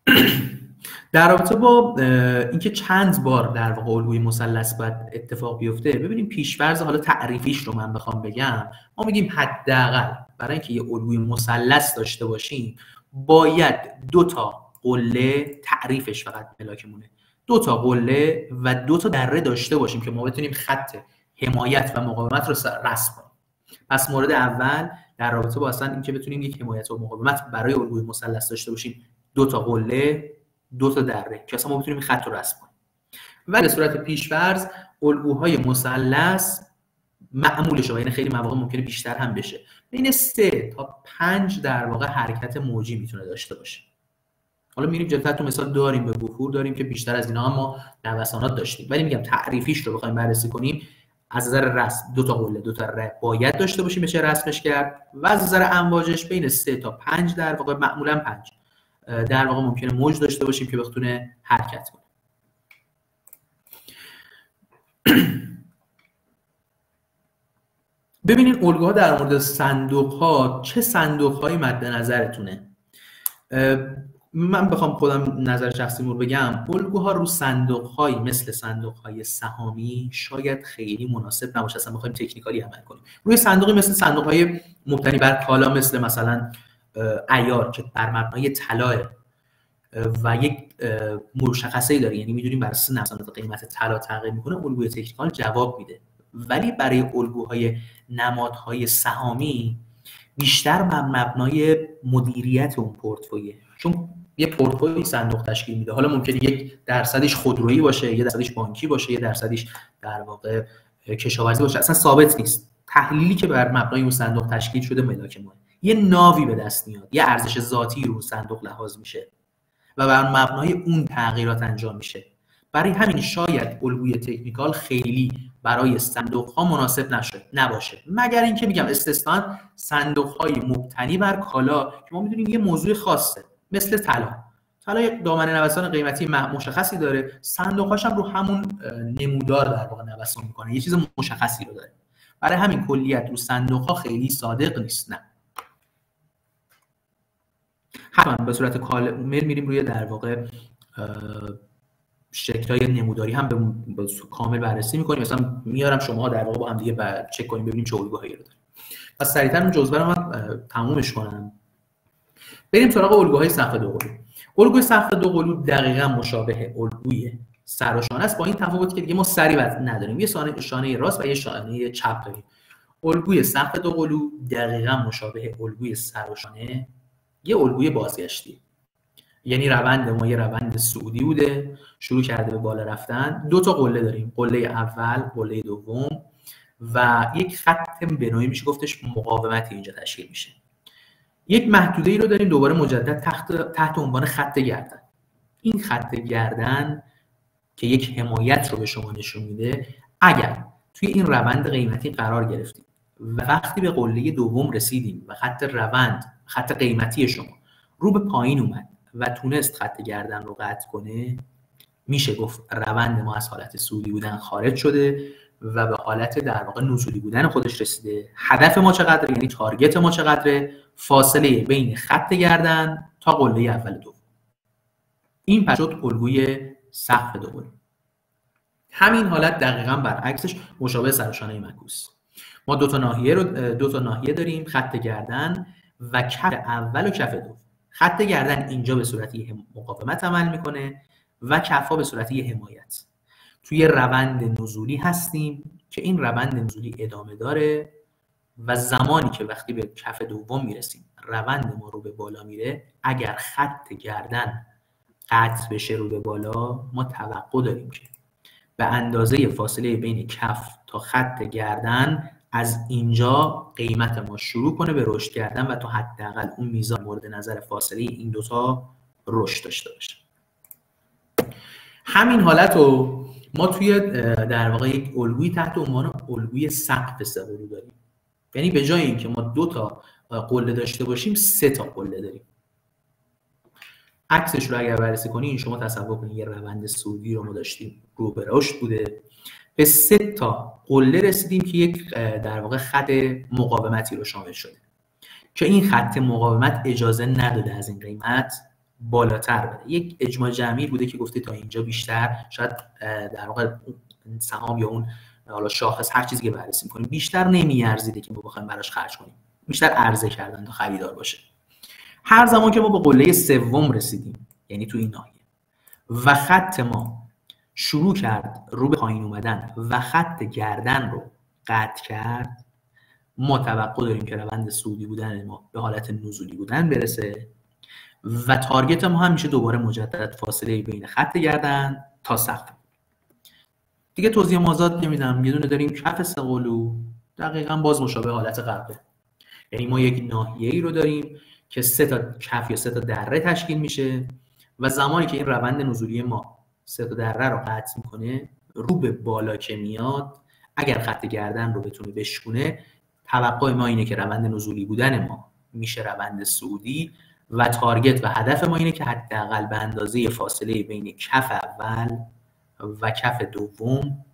<clears throat> در رابطه با اینکه چند بار در واقع الگوی مثلث باید اتفاق بیفته ببینیم پیشورز حالا تعریفیش رو من بخوام بگم. ما میگیم حداقل برای اینکه یه الگوی مثلث داشته باشیم باید دو تا قله تعریفش فقط ملاکمونه. دو تا قله و دو تا دره داشته باشیم که ما بتونیم خط حمایت و مقاومت رو رسم کنیم. پس مورد اول در رابطه با اصلا اینکه بتونیم یک حمایت و مقاومت برای الگوی مثلث داشته باشیم دو تا قله دو تا دره که اصلا ما بتونیم خط رو رسم کنیم. و به صورت پیشفرض الگوهای مثلث معمولش یعنی خیلی مواقع ممکنه بیشتر هم بشه. بین سه تا پنج در واقع حرکت موجی می‌تونه داشته باشه. حالا میریم جلوتر تو مثال داریم به بخور داریم که بیشتر از اینا هم ما نوسانات داشتیم. ولی میگم تعریفیش رو بخوایم بررسی کنیم از نظر رسم دو تا قله دو تا ره باید داشته باشیم بشه رسمش کرد. و از نظر امواجش بین سه تا پنج در واقع معمولا پنج. در واقع ممکنه موج داشته باشیم که بتونه حرکت کنه. <clears throat> ببینید الگوها در مورد صندوق ها چه صندوق هایی مد نظرتونه؟ من بخوام خودم نظر شخصی رو بگم. الگوها رو صندوق هایی مثل صندوق های سهامی شاید خیلی مناسب نباشه. اصلا بخوایم تکنیکالی عمل کنیم. روی صندوقی مثل صندوق های مبتنی بر کالا مثل مثلا ایار که بر مبنای طلا و یک مشخصه ای داره. یعنی می‌دونیم بر سه نماد قیمت طلا تغییر می‌کنه الگوی تکنیکال جواب میده. ولی برای الگوهای نمادهای سهامی بیشتر مبنای مدیریت اون پورتفولیو چون یه پورتفولیو صندوق تشکیل میده. حالا ممکنه یک درصدش خودرویی باشه یه درصدش بانکی باشه یه درصدش در واقع کشاورزی باشه. اصلا ثابت نیست. تحلیلی که بر مبنای اون صندوق تشکیل شده ملاک ما یه ناوی به دست میاد. یه ارزش ذاتی رو صندوق لحاظ میشه و بر مبنای اون تغییرات انجام میشه. برای همین شاید الگوی تکنیکال خیلی برای صندوق ها مناسب نشه نباشه. مگر اینکه میگم استثنا صندوق های مبتنی بر کالا که ما می‌دونیم یه موضوع خاصه مثل طلا. طلا دامنه نوسان قیمتی مشخصی داره. صندوق هم رو همون نمودار در واقع نوسان می‌کنه. یه چیز مشخصی رو داره. برای همین کلیت رو صندوق ها خیلی صادق نیست نه. حتما به صورت کامل میریم روی در واقع شکل های نموداری هم به کامل بررسی می‌کنیم. مثلا میارم شما در واقع با هم دیگه چک کنیم ببینیم چه الگوهایی رو داریم. پس سریعتر اون جزوه رو من تمومش کنم. بریم سراغ الگوهای سقف دو قلو الگوی سقف دو قلو دقیقا مشابه الگوی سر و شانه است. با این تفاوت که دیگه ما سری نداریم. یه شانه راست و یه شانه چپ داریم. الگوی سقف دو قلو دقیقا مشابه الگوی سر و شانه یه الگوی بازگشتی. یعنی روند ما یه روند سعودی بوده شروع کرده به بالا رفتن. دو تا قله داریم قله اول قله دوم. و یک خط بنایی میشه گفتش مقاومتی اینجا تشکیل میشه. یک محدوده ای رو داریم دوباره مجدد تحت, تحت عنوان خط گردن. این خط گردن که یک حمایت رو به شما نشون میده اگر توی این روند قیمتی قرار گرفتیم و وقتی به قله دوم رسیدیم و خط روند خط قیمتی شما. رو به پایین اومد و تونست خط گردن رو قطع کنه. میشه گفت روند ما از حالت سودی بودن خارج شده و به حالت در واقع نزولی بودن خودش رسیده. هدف ما چقدره؟ یعنی تارگت ما چقدره؟ فاصله بین خط گردن تا قله اول دوم این پس شد الگوی سقف دوم. همین حالت دقیقا برعکسش مشابه سرشانه مکوس. ما دو تا ناحیه رو دو تا ناحیه داریم. خط گردن و کف اول و کف دوم. خط گردن اینجا به صورت مقاومت عمل می‌کنه و کفها به صورت حمایت. توی روند نزولی هستیم که این روند نزولی ادامه داره و زمانی که وقتی به کف دوم می‌رسیم روند ما رو به بالا میره اگر خط گردن قطع بشه رو به بالا ما توقع داریم که به اندازه فاصله بین کف تا خط گردن از اینجا قیمت ما شروع کنه به رشد کردن و تا حداقل اون میزان مورد نظر فاصله این دوتا رشد داشته باشه. همین حالت رو ما توی در واقع یک الگوی تحت عنوان الگوی سقف سقلو داریم. یعنی به جای اینکه ما دو تا قله داشته باشیم سه تا قله داریم. عکسش رو اگر بررسی کنین شما تصور کنید یه روند سودی رو ما داشتیم رو به رشد بوده. به سه تا قله رسیدیم که یک در واقع خط مقاومتی رو شامل شده. که این خط مقاومت اجازه نداده از این قیمت بالاتر بره. یک اجماع جمعی بوده که گفته تا اینجا بیشتر شاید در واقع سهام یا اون حالا شاخص هر چیزی که بررسی کنیم بیشتر نمیارزیده که ما بخوایم براش خرج کنیم. بیشتر عرضه کردن تا خریدار باشه. هر زمان که ما به قله سوم رسیدیم یعنی تو این ناحیه و خط ما شروع کرد رو به پایین اومدن و خط گردن رو قطع کرد. ما توقع داریم که روند سودی بودن ما به حالت نزولی بودن برسه و تارگت ما هم میشه دوباره مجدد فاصله بین خط گردن تا سقف. دیگه توضیح مازاد نمیدم. یه دونه داریم کف سقلو. دقیقا باز مشابه حالت قبله. یعنی ما یک ناحیه ای رو داریم که سه تا کف یا سه تا دره تشکیل میشه و زمانی که این روند نزولی ما سه دره رو قطع می‌کنه رو به بالا که میاد اگر خط گردن رو بتونه بشکونه توقع ما اینه که روند نزولی بودن ما میشه روند سعودی و تارگت و هدف ما اینه که حداقل به اندازه فاصله بین کف اول و کف دوم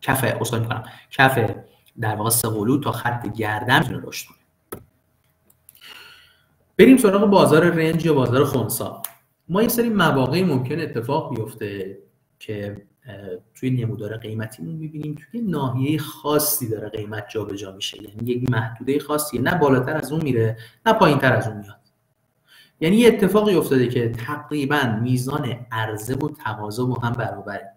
کف اصلا کنم کف در واقع سقلو تا خط گردن می‌تونه رشد کنه. بریم سراغ بازار رنج یا بازار خونسا. ما یه سری مواقعی ممکن اتفاق بیفته که توی نمودار قیمتیمون می‌بینیم. توی ناحیه خاصی داره قیمت جابجا جا میشه. یعنی یک محدوده خاصی نه بالاتر از اون میره نه پایینتر از اون میاد. یعنی یه اتفاقی افتاده که تقریبا میزان عرضه و تقاضا با هم برابره.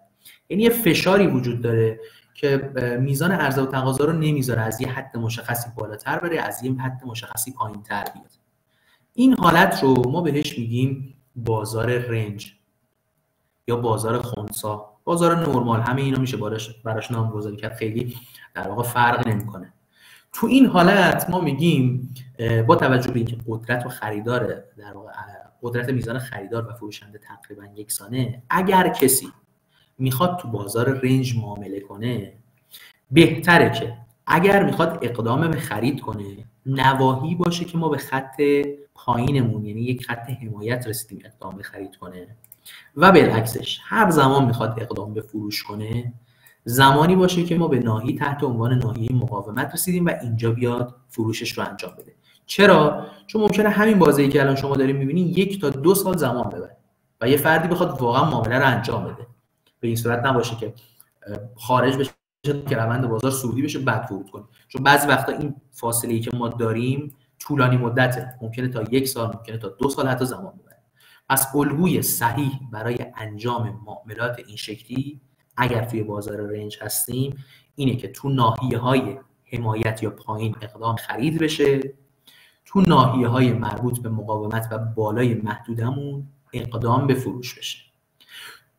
یعنی یه فشاری وجود داره که میزان عرضه و تقاضا رو نمی‌ذاره از یه حد مشخصی بالاتر بره از یه حد مشخصی پایینتر بیاد. این حالت رو ما بهش میگیم بازار رنج یا بازار خونسا. بازار نرمال همه اینا میشه براش, براش نام گذاری کرد. خیلی در واقع فرق نمی‌کنه. تو این حالت ما میگیم با توجه به اینکه قدرت و خریدار در واقع قدرت میزان خریدار و فروشنده تقریبا یکسانه اگر کسی می‌خواد تو بازار رنج معامله کنه بهتره که اگر می‌خواد اقدام به خرید کنه نواهی باشه که ما به خط پایینمون یعنی یک خط حمایت رسیدیم اقدام به خرید کنه. و بالعکسش هر زمان می‌خواد اقدام به فروش کنه زمانی باشه که ما به ناهی تحت عنوان ناهی مقاومت رسیدیم و اینجا بیاد فروشش رو انجام بده. چرا؟ چون ممکنه همین بازی که الان شما داریم می‌بینین یک تا دو سال زمان ببره و یه فردی بخواد واقعا معامله رو انجام بده. به این صورت نباشه که خارج بشه که روند بازار سعودی بشه بعد ورود کنه. چون بعضی وقتا این فاصله ای که ما داریم طولانی مدته. ممکنه تا یک سال ممکنه تا دو سال حتی زمان ببره. پس الگوی صحیح برای انجام معاملات این شکلی اگر توی بازار رنج هستیم اینه که تو ناحیه های حمایت یا پایین اقدام خرید بشه تو ناحیه های مربوط به مقاومت و بالای محدودمون اقدام به فروش بشه.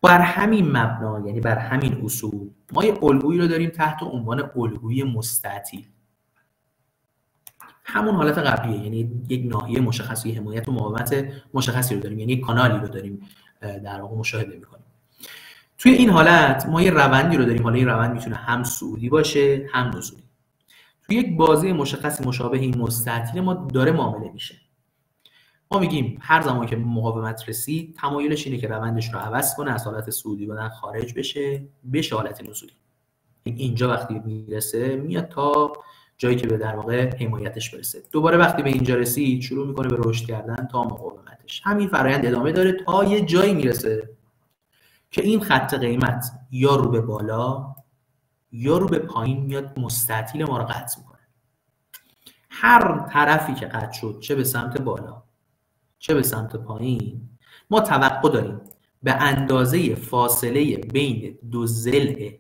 بر همین مبنا یعنی بر همین اصول ما یه الگویی رو داریم تحت عنوان الگوی مستطیل. همون حالت قبلیه. یعنی یک ناحیه مشخصی حمایت و مقاومت مشخصی رو داریم. یعنی یک کانالی رو داریم در واقع مشاهده می‌کنیم. توی این حالت ما یه روندی رو داریم. حالا این روند می‌تونه هم سعودی باشه هم نزولی توی یک بازی مشخصی مشابه این مستطیل ما داره معامله میشه. ما میگیم هر زمان که مقاومت رسید تمایلش اینه که روندش رو عوض کنه از حالت سعودی بودن خارج بشه به حالت نزولی اینجا وقتی می‌رسه میاد تا جایی که به در واقع حمایتش برسه. دوباره وقتی به اینجا رسید شروع می‌کنه به رشد کردن تا مقاومتش. همین فرایند ادامه داره تا یه جایی می‌رسه که این خط قیمت یا رو به بالا یا رو به پایین میاد مستطیل ما رو قطع می‌کنه. هر طرفی که قطع شد چه به سمت بالا چه به سمت پایین ما توقع داریم به اندازه فاصله بین دو زل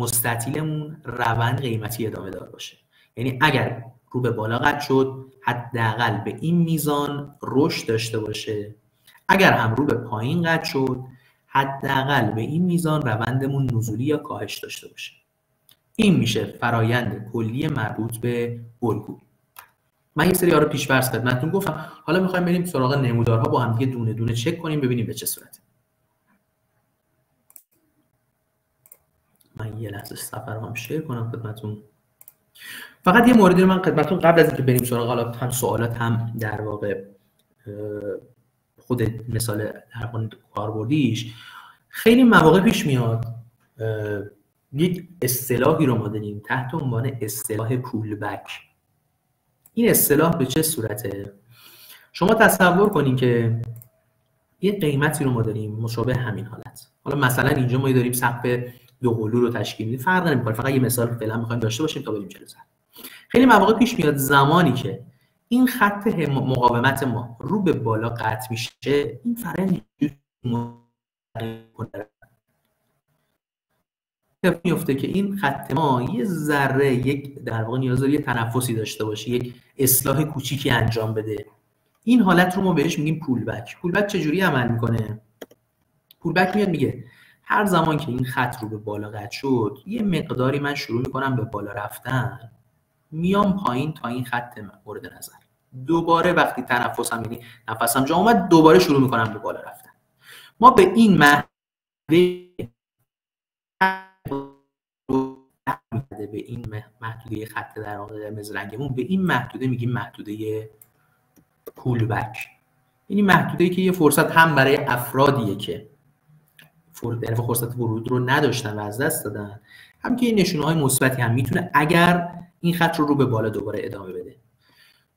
مستطیلمون روند قیمتی ادامه دار باشه. یعنی اگر رو به بالا قطع شد حداقل به این میزان رشد داشته باشه. اگر هم رو به پایین قطع شد حداقل به این میزان روندمون نزولی یا کاهش داشته باشه. این میشه فرایند کلی مربوط به الگو من یه سری ها رو پیش فرض خدمتتون گفتم. حالا می‌خوایم بریم سراغ نمودارها با هم دیگه دونه دونه چک کنیم ببینیم به چه صورته. من یه لحظه سفر رو هم شیر کنم خدمتتون فقط یه موردی رو من خدمتتون قبل از اینکه بریم سراغ حالا هم سوالات هم در واقع خود مثال در کاربردیش خیلی مواقع پیش میاد یک اصطلاحی رو ما داریم تحت عنوان اصطلاح پول بک این اصطلاح به چه صورته؟ شما تصور کنین که یه قیمتی رو ما داریم مشابه همین حالت. حالا مثلا اینجا ما داریم سقف دو قلو رو تشکیل میدیم. فرق نمی‌کنه. فقط یه مثال فعلا می‌خوایم داشته باشیم تا بریم جلو خیلی مواقع پیش میاد زمانی که این خط مقاومت ما رو به بالا قطع میشه این فرآیند میفته که این خط ما یه ذره یک در واقع نیاز داره یه تنفسی داشته باشه یک اصلاح کوچیکی انجام بده. این حالت رو ما بهش میگیم پول بک پول بک چجوری عمل می‌کنه؟ پول بک میاد میگه هر زمان که این خط رو به بالا قطع شد یه مقداری من شروع می‌کنم به بالا رفتن. میام پایین تا این خط مورد نظر. دوباره وقتی تنفسم یعنی نفسم جا اومد دوباره شروع می‌کنم به بالا رفتن. ما به این محدوده به این محدوده خط در واقع قرمز رنگمون به این محدوده میگیم محدوده پول بک یعنی محدوده که یه فرصت هم برای افرادیه که در فرصت ورود رو نداشتن و از دست دادن. هم که این نشونه های مثبتی هم می‌تونه اگر این خط رو رو به بالا دوباره ادامه بده.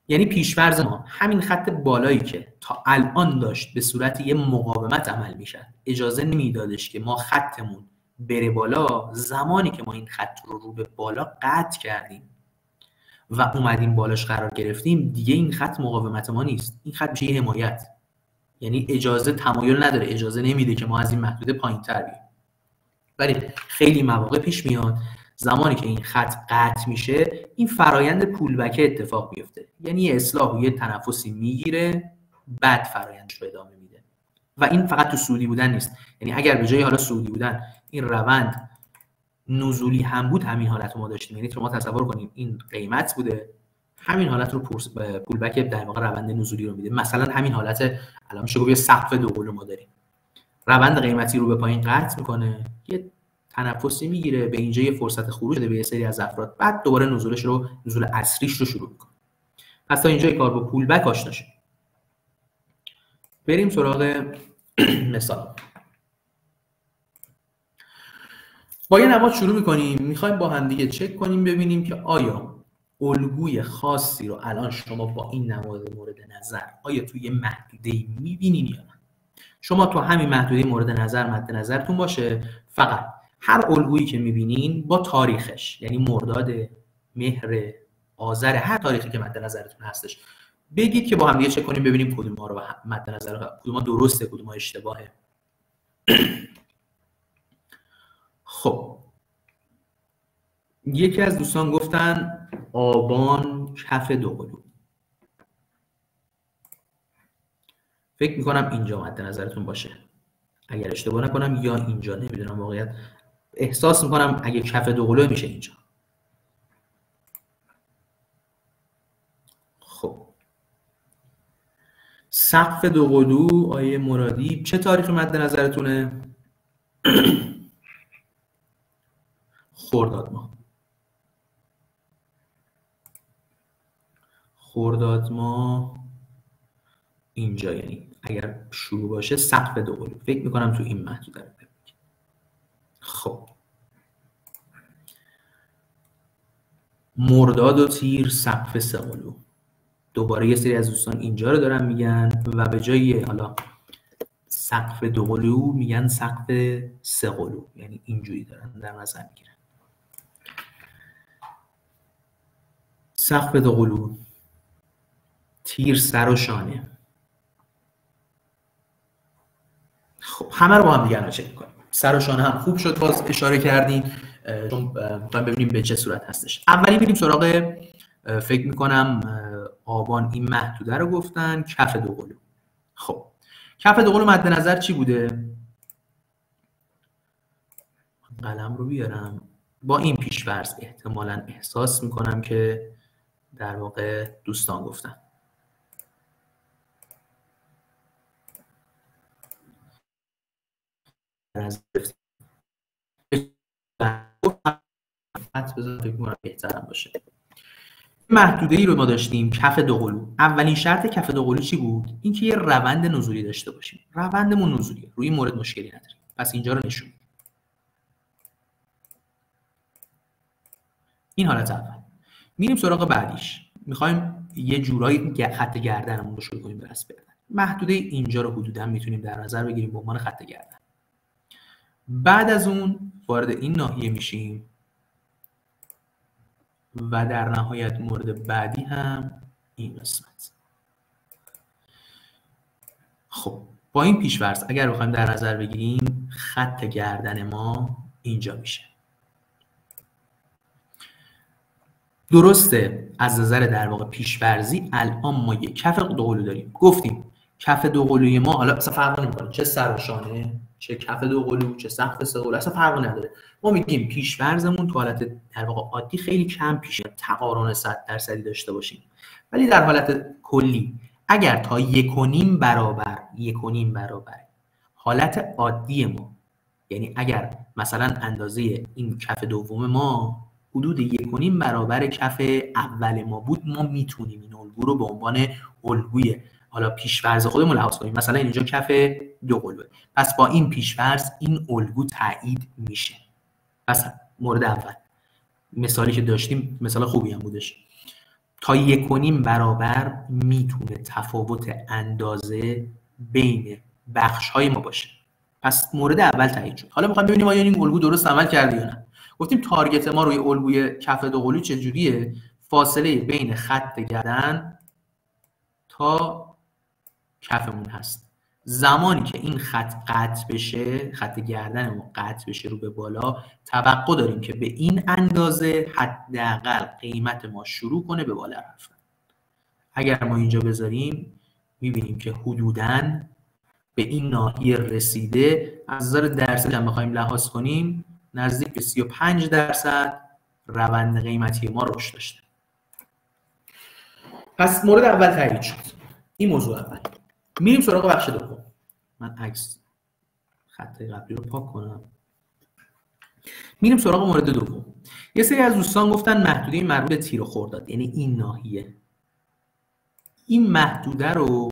یعنی پیشفرض ما همین خط بالایی که تا الان داشت به صورت یه مقاومت عمل می‌شد اجازه نمیدادش که ما خطمون بره بالا زمانی که ما این خط رو رو به بالا قطع کردیم و اومدیم بالاش قرار گرفتیم دیگه این خط مقاومت ما نیست. این خط میشه حمایت. یعنی اجازه تمایل نداره اجازه نمیده که ما از این محدوده پایین تر بیم ولی خیلی مواقع پیش میاد زمانی که این خط قطع میشه این فرایند پولبک اتفاق میفته یعنی یه اصلاح و یه تنفسی می‌گیره بعد فرایندش رو ادامه میده. و این فقط تو سودی بودن نیست. یعنی اگر به جای حالا سودی بودن این روند نزولی هم بود همین حالت ما داشتیم. یعنی ما تصور کنیم این قیمت بوده. همین حالت رو پولبک در واقع روند نزولی رو میده. مثلا همین حالت الان میشه گفت یه سقف دو ما داریم. روند قیمتی رو به پایین قطع می‌کنه یه تنفسی می‌گیره به اینجا یه فرصت خروج بده به یه سری از افراد. بعد دوباره نزولش رو نزول اصلیش رو شروع می‌کنه. پس تا اینجا کار با پول بک آشنا شد بریم سراغ <clears throat> مثال. با یه نماد شروع می‌کنیم. می‌خوایم با هم دیگه چک کنیم ببینیم که آیا الگوی خاصی رو الان شما با این نماد مورد نظر آیا توی محدوده می‌بینین یا نه؟ شما تو همین محدوده مورد نظر مد نظرتون باشه. فقط هر الگویی که می‌بینین با تاریخش یعنی مرداد مهر آذر هر تاریخی که مد نظرتون هستش بگید که با هم دیگه چک کنیم ببینیم کدوم ها رو مد نظر کدوم ها درسته کدوم ها اشتباهه. <clears throat> خب یکی از دوستان گفتن آبان کف دوقلو فکر می‌کنم اینجا مد نظرتون باشه. اگر اشتباه نکنم یا اینجا نمی‌دونم واقعیت. احساس می‌کنم اگه کف دوقلو میشه اینجا. خب. سقف دوقلو آیه مرادی. چه تاریخی مد نظرتونه؟ <clears throat> خورداد ما خورداد ما اینجا یعنی اگر شروع باشه سقف دوقلو فکر می‌کنم تو این محدود داره خب. مرداد و تیر سقف سقلو دوباره یه سری از دوستان اینجا رو دارن میگن و به جای حالا سقف دوقلو میگن سقف سقلو یعنی اینجوری دارن در نظر می‌گیرن. سقف دوقلو تیر سر و شانه. خب همه رو با هم دیگه چک کنیم سر و شانه هم خوب شد باز اشاره کردین چون ببینیم به چه صورت هستش. اولی بریم سراغ فکر می‌کنم آبان این محدوده رو گفتن کف دوقلو خب کف دوقلو مد نظر چی بوده؟ قلم رو بیارم. با این پیشورز احتمالا احساس می‌کنم که در واقع دوستان گفتن. بهترم باشه. محدوده ای رو ما داشتیم کف دوقلو اولین شرط کف دوقلو چی بود؟ اینکه یه روند نزولی داشته باشیم. روندمون نزولیه. روی مورد مشکلی نداریم. پس اینجا رو نشون این حالت اول. میریم سراغ بعدیش. می‌خوایم یه جورایی خط گردنمون رو شروع کنیم به محدوده اینجا رو حدودا می‌تونیم در نظر بگیریم به عنوان خط گردن. بعد از اون وارد این ناحیه میشیم و در نهایت مورد بعدی هم این قسمت. خب با این پیشورز اگر بخوایم در نظر بگیریم خط گردن ما اینجا میشه. درسته از نظر در واقع پیشورزی الان ما یک کف دوقلو داریم. گفتیم کف دوقلوی ما حالا اصلا فرق نمی‌کنه چه سر و شانه چه کف دو قلو چه سقف سه قلو اصلا فرق نداره. ما میگیم پیشورزمون تو حالت در واقع عادی خیلی کم پیشه تقارن 100 درصدی داشته باشیم. ولی در حالت کلی اگر تا یکونیم برابر یکونیم برابر حالت عادی ما یعنی اگر مثلا اندازه این کف دوم ما حدود یکونیم برابر کف اول ما بود ما می‌تونیم این الگو رو به عنوان الگوی حالا پیشورز خودمون لحاظ کنیم. مثلا اینجا کف دو قلوه. پس با این پیشورز این الگو تایید میشه. پس مورد اول. مثالی که داشتیم مثال خوبی هم بودش. تا یکونیم برابر می‌تونه تفاوت اندازه بین بخش های ما باشه. پس مورد اول تایید شد. حالا می‌خوایم ببینیم آیا این الگو درست عمل کرده یا نه. گفتیم تارگت ما روی الگوی کف دو قلو چجوریه؟ فاصله بین خط گردن تا کفمون هست. زمانی که این خط قطع بشه خط گردنمون قطع بشه رو به بالا توقع داریم که به این اندازه حداقل قیمت ما شروع کنه به بالا رفتن. اگر ما اینجا بذاریم می‌بینیم که حدوداً به این ناحیه رسیده. از نظر درصد هم بخوایم لحاظ کنیم نزدیک به 35 درصد روند قیمتی ما رشد داشته. پس مورد اول تایید شد این موضوع اول. میریم سراغ بخش دوم. من عکس خط قبلی رو پاک کنم. میریم سراغ مورد دوم. یه سری از دوستان گفتن محدوده مربوط به تیر و خورداد یعنی این ناحیه. این محدوده رو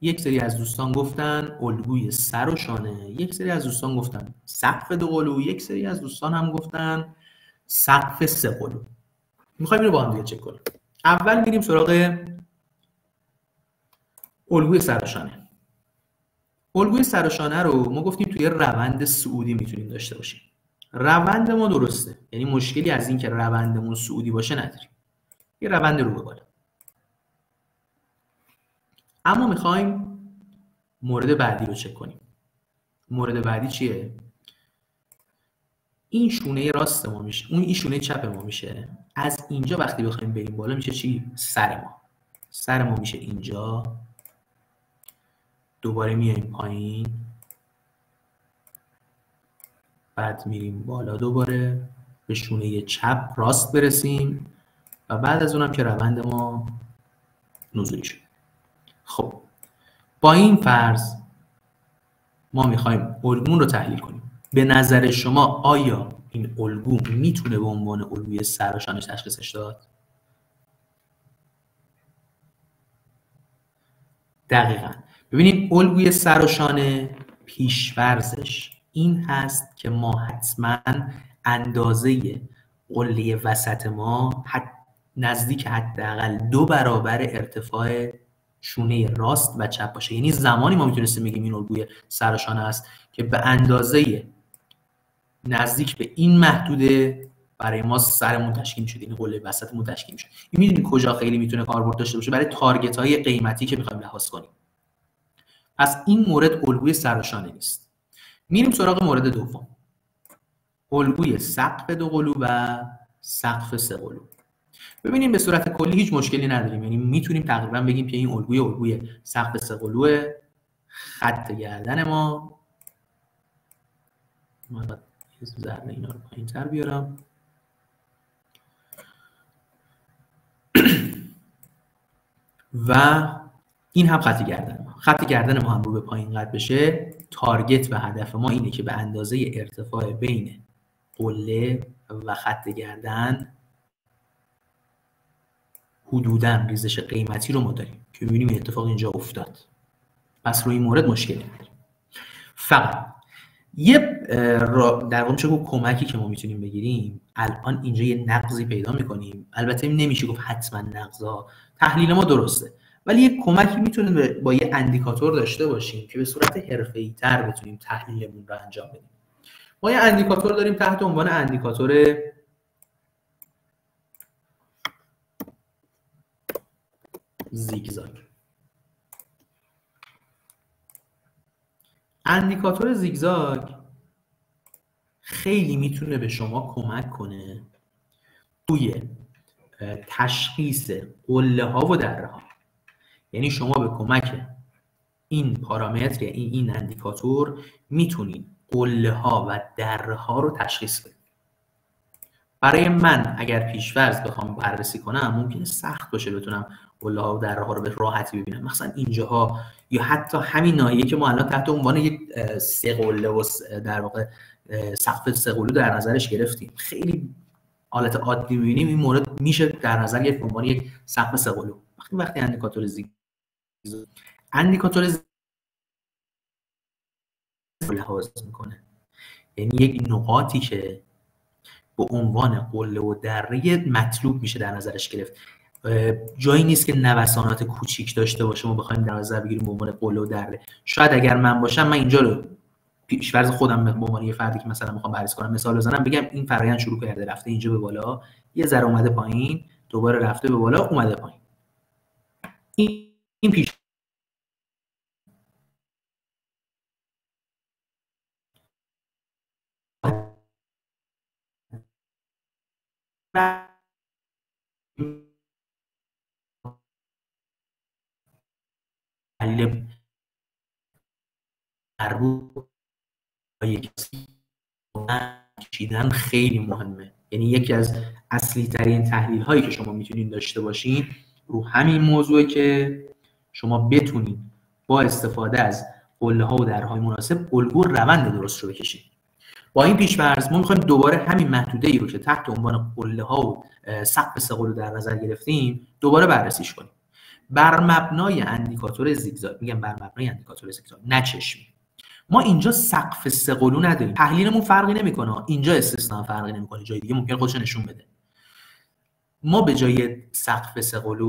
یک سری از دوستان گفتن الگوی سر و شانه. یک سری از دوستان گفتن سقف دو قلو یک سری از دوستان هم گفتن سقف سه قلو می‌خوایم اینو با هم دیگه چک کنیم. اول میریم سراغ الگوی سرشانه. الگوی سرشانه رو ما گفتیم توی روند سعودی می‌تونیم داشته باشیم. روند ما درسته. یعنی مشکلی از این که روندمون سعودی باشه نداریم. یه روند رو به بالا اما می‌خوایم مورد بعدی رو چک کنیم. مورد بعدی چیه؟ این شونه راست ما میشه. اون این شونه چپ ما میشه. از اینجا وقتی بخوایم بریم بالا میشه چی؟ سر ما. سر ما میشه اینجا. دوباره میایم پایین. بعد میریم بالا دوباره. به شونه چپ راست برسیم و بعد از اونم که روند ما نزولی شد. خب با این فرض ما می‌خوایم الگون رو تحلیل کنیم. به نظر شما آیا این الگو می‌تونه به عنوان الگوی سراشانش تشخیصش داد؟ دقیقا. ببینید الگوی سراشانه پیشورزش این هست که ما حتما اندازه قله وسط ما حد نزدیک حداقل دو برابر ارتفاع شونه راست و چپ باشه. یعنی زمانی ما می‌تونستیم بگیم این الگوی سرشانه است که به اندازه نزدیک به این محدوده برای ما سرمون تشکیل شده این قله وسطمون تشکیل شده این می‌دونید کجا خیلی می‌تونه کاربرد داشته باشه؟ برای تارگت های قیمتی که می‌خوایم لحاظ کنیم. پس این مورد الگوی سرشانه نیست. میریم سراغ مورد دوم. الگوی سقف دو قلو و سقف سه قلو ببینیم به صورت کلی هیچ مشکلی نداریم. یعنی می‌تونیم تقریبا بگیم که این الگوی الگوی سقف سه قلو خط گردن ما. من ذره اینا رو پایین تر بیارم. <clears throat> و این هم خط گردن ما. خط گردن ما هم رو به پایین قد بشه. تارگت و هدف ما اینه که به اندازه ارتفاع بین قله و خط گردن حدودا ریزش قیمتی رو ما داریم که این اتفاق اینجا افتاد. پس روی این مورد مشکلی نداریم. فقط یه در واقع چه کمکی که ما می‌تونیم بگیریم. الان اینجا یه نقضی پیدا می‌کنیم. البته نمیشه گفت حتما نقضا. تحلیل ما درسته. ولی یه کمکی می‌تونیم با یه اندیکاتور داشته باشیم که به صورت حرفه‌ای تر بتونیم تحلیلمون رو انجام بدیم. ما یه اندیکاتور داریم تحت عنوان اندیکاتور زیگزاگ. اندیکاتور زیگزاگ خیلی می‌تونه به شما کمک کنه توی تشخیص قله ها و دره ها. یعنی شما به کمک این پارامتر یا این این اندیکاتور می‌تونید قله ها و دره ها رو تشخیص بدید برای من اگر پیشورز بخوام بررسی کنم ممکنه سخت باشه بتونم قله ها و دره ها رو به راحتی ببینم. مثلا اینجاها یا حتی همین ناحیه که ما الان تحت عنوان یک سه قله و در واقع سقف سه قلو در نظرش گرفتیم. خیلی حالت عادی می‌بینیم. این مورد میشه در نظر یک عنوان یک سقف سه قلو وقتی وقتی اندیکاتور زیگ اندیکاتور لحاظ می‌کنه. یعنی یک نقاطی که به عنوان قله و دره مطلوب میشه در نظرش گرفت. جایی نیست که نوسانات کوچیک داشته باشه ما بخوایم در نظر بگیریم به عنوان قله و دره. شاید اگر من باشم من اینجا رو پیشورز خودم به عنوان یه فردی که مثلا می‌خوام بررسی کنم مثال بزنم بگم این فرآیند شروع کرده رفته اینجا به بالا یه ذره اومده پایین دوباره رفته به بالا اومده پایین. این پیش دلیل کشیدن خیلی مهمه. یعنی یکی از اصلی ترین تحلیل هایی که شما می‌تونید داشته باشین رو همین موضوع که شما بتونید با استفاده از قله ها و درهای مناسب الگو روند درست رو بکشید. با این پیش ما می‌خوایم دوباره همین محدوده ای رو که تحت عنوان قله ها و سقف سقل در نظر گرفتیم دوباره بررسیش کنیم. بر مبنای اندیکاتور زیگزاگ میگم بر مبنای اندیکاتور زیگزاگ نه چشمی. ما اینجا سقف سقلو نداریم. تحلیلمون فرقی نمی‌کنه. اینجا استثنا فرقی نمی‌کنه. جای دیگه ممکن خودش نشون بده. ما به جای سقف سقلو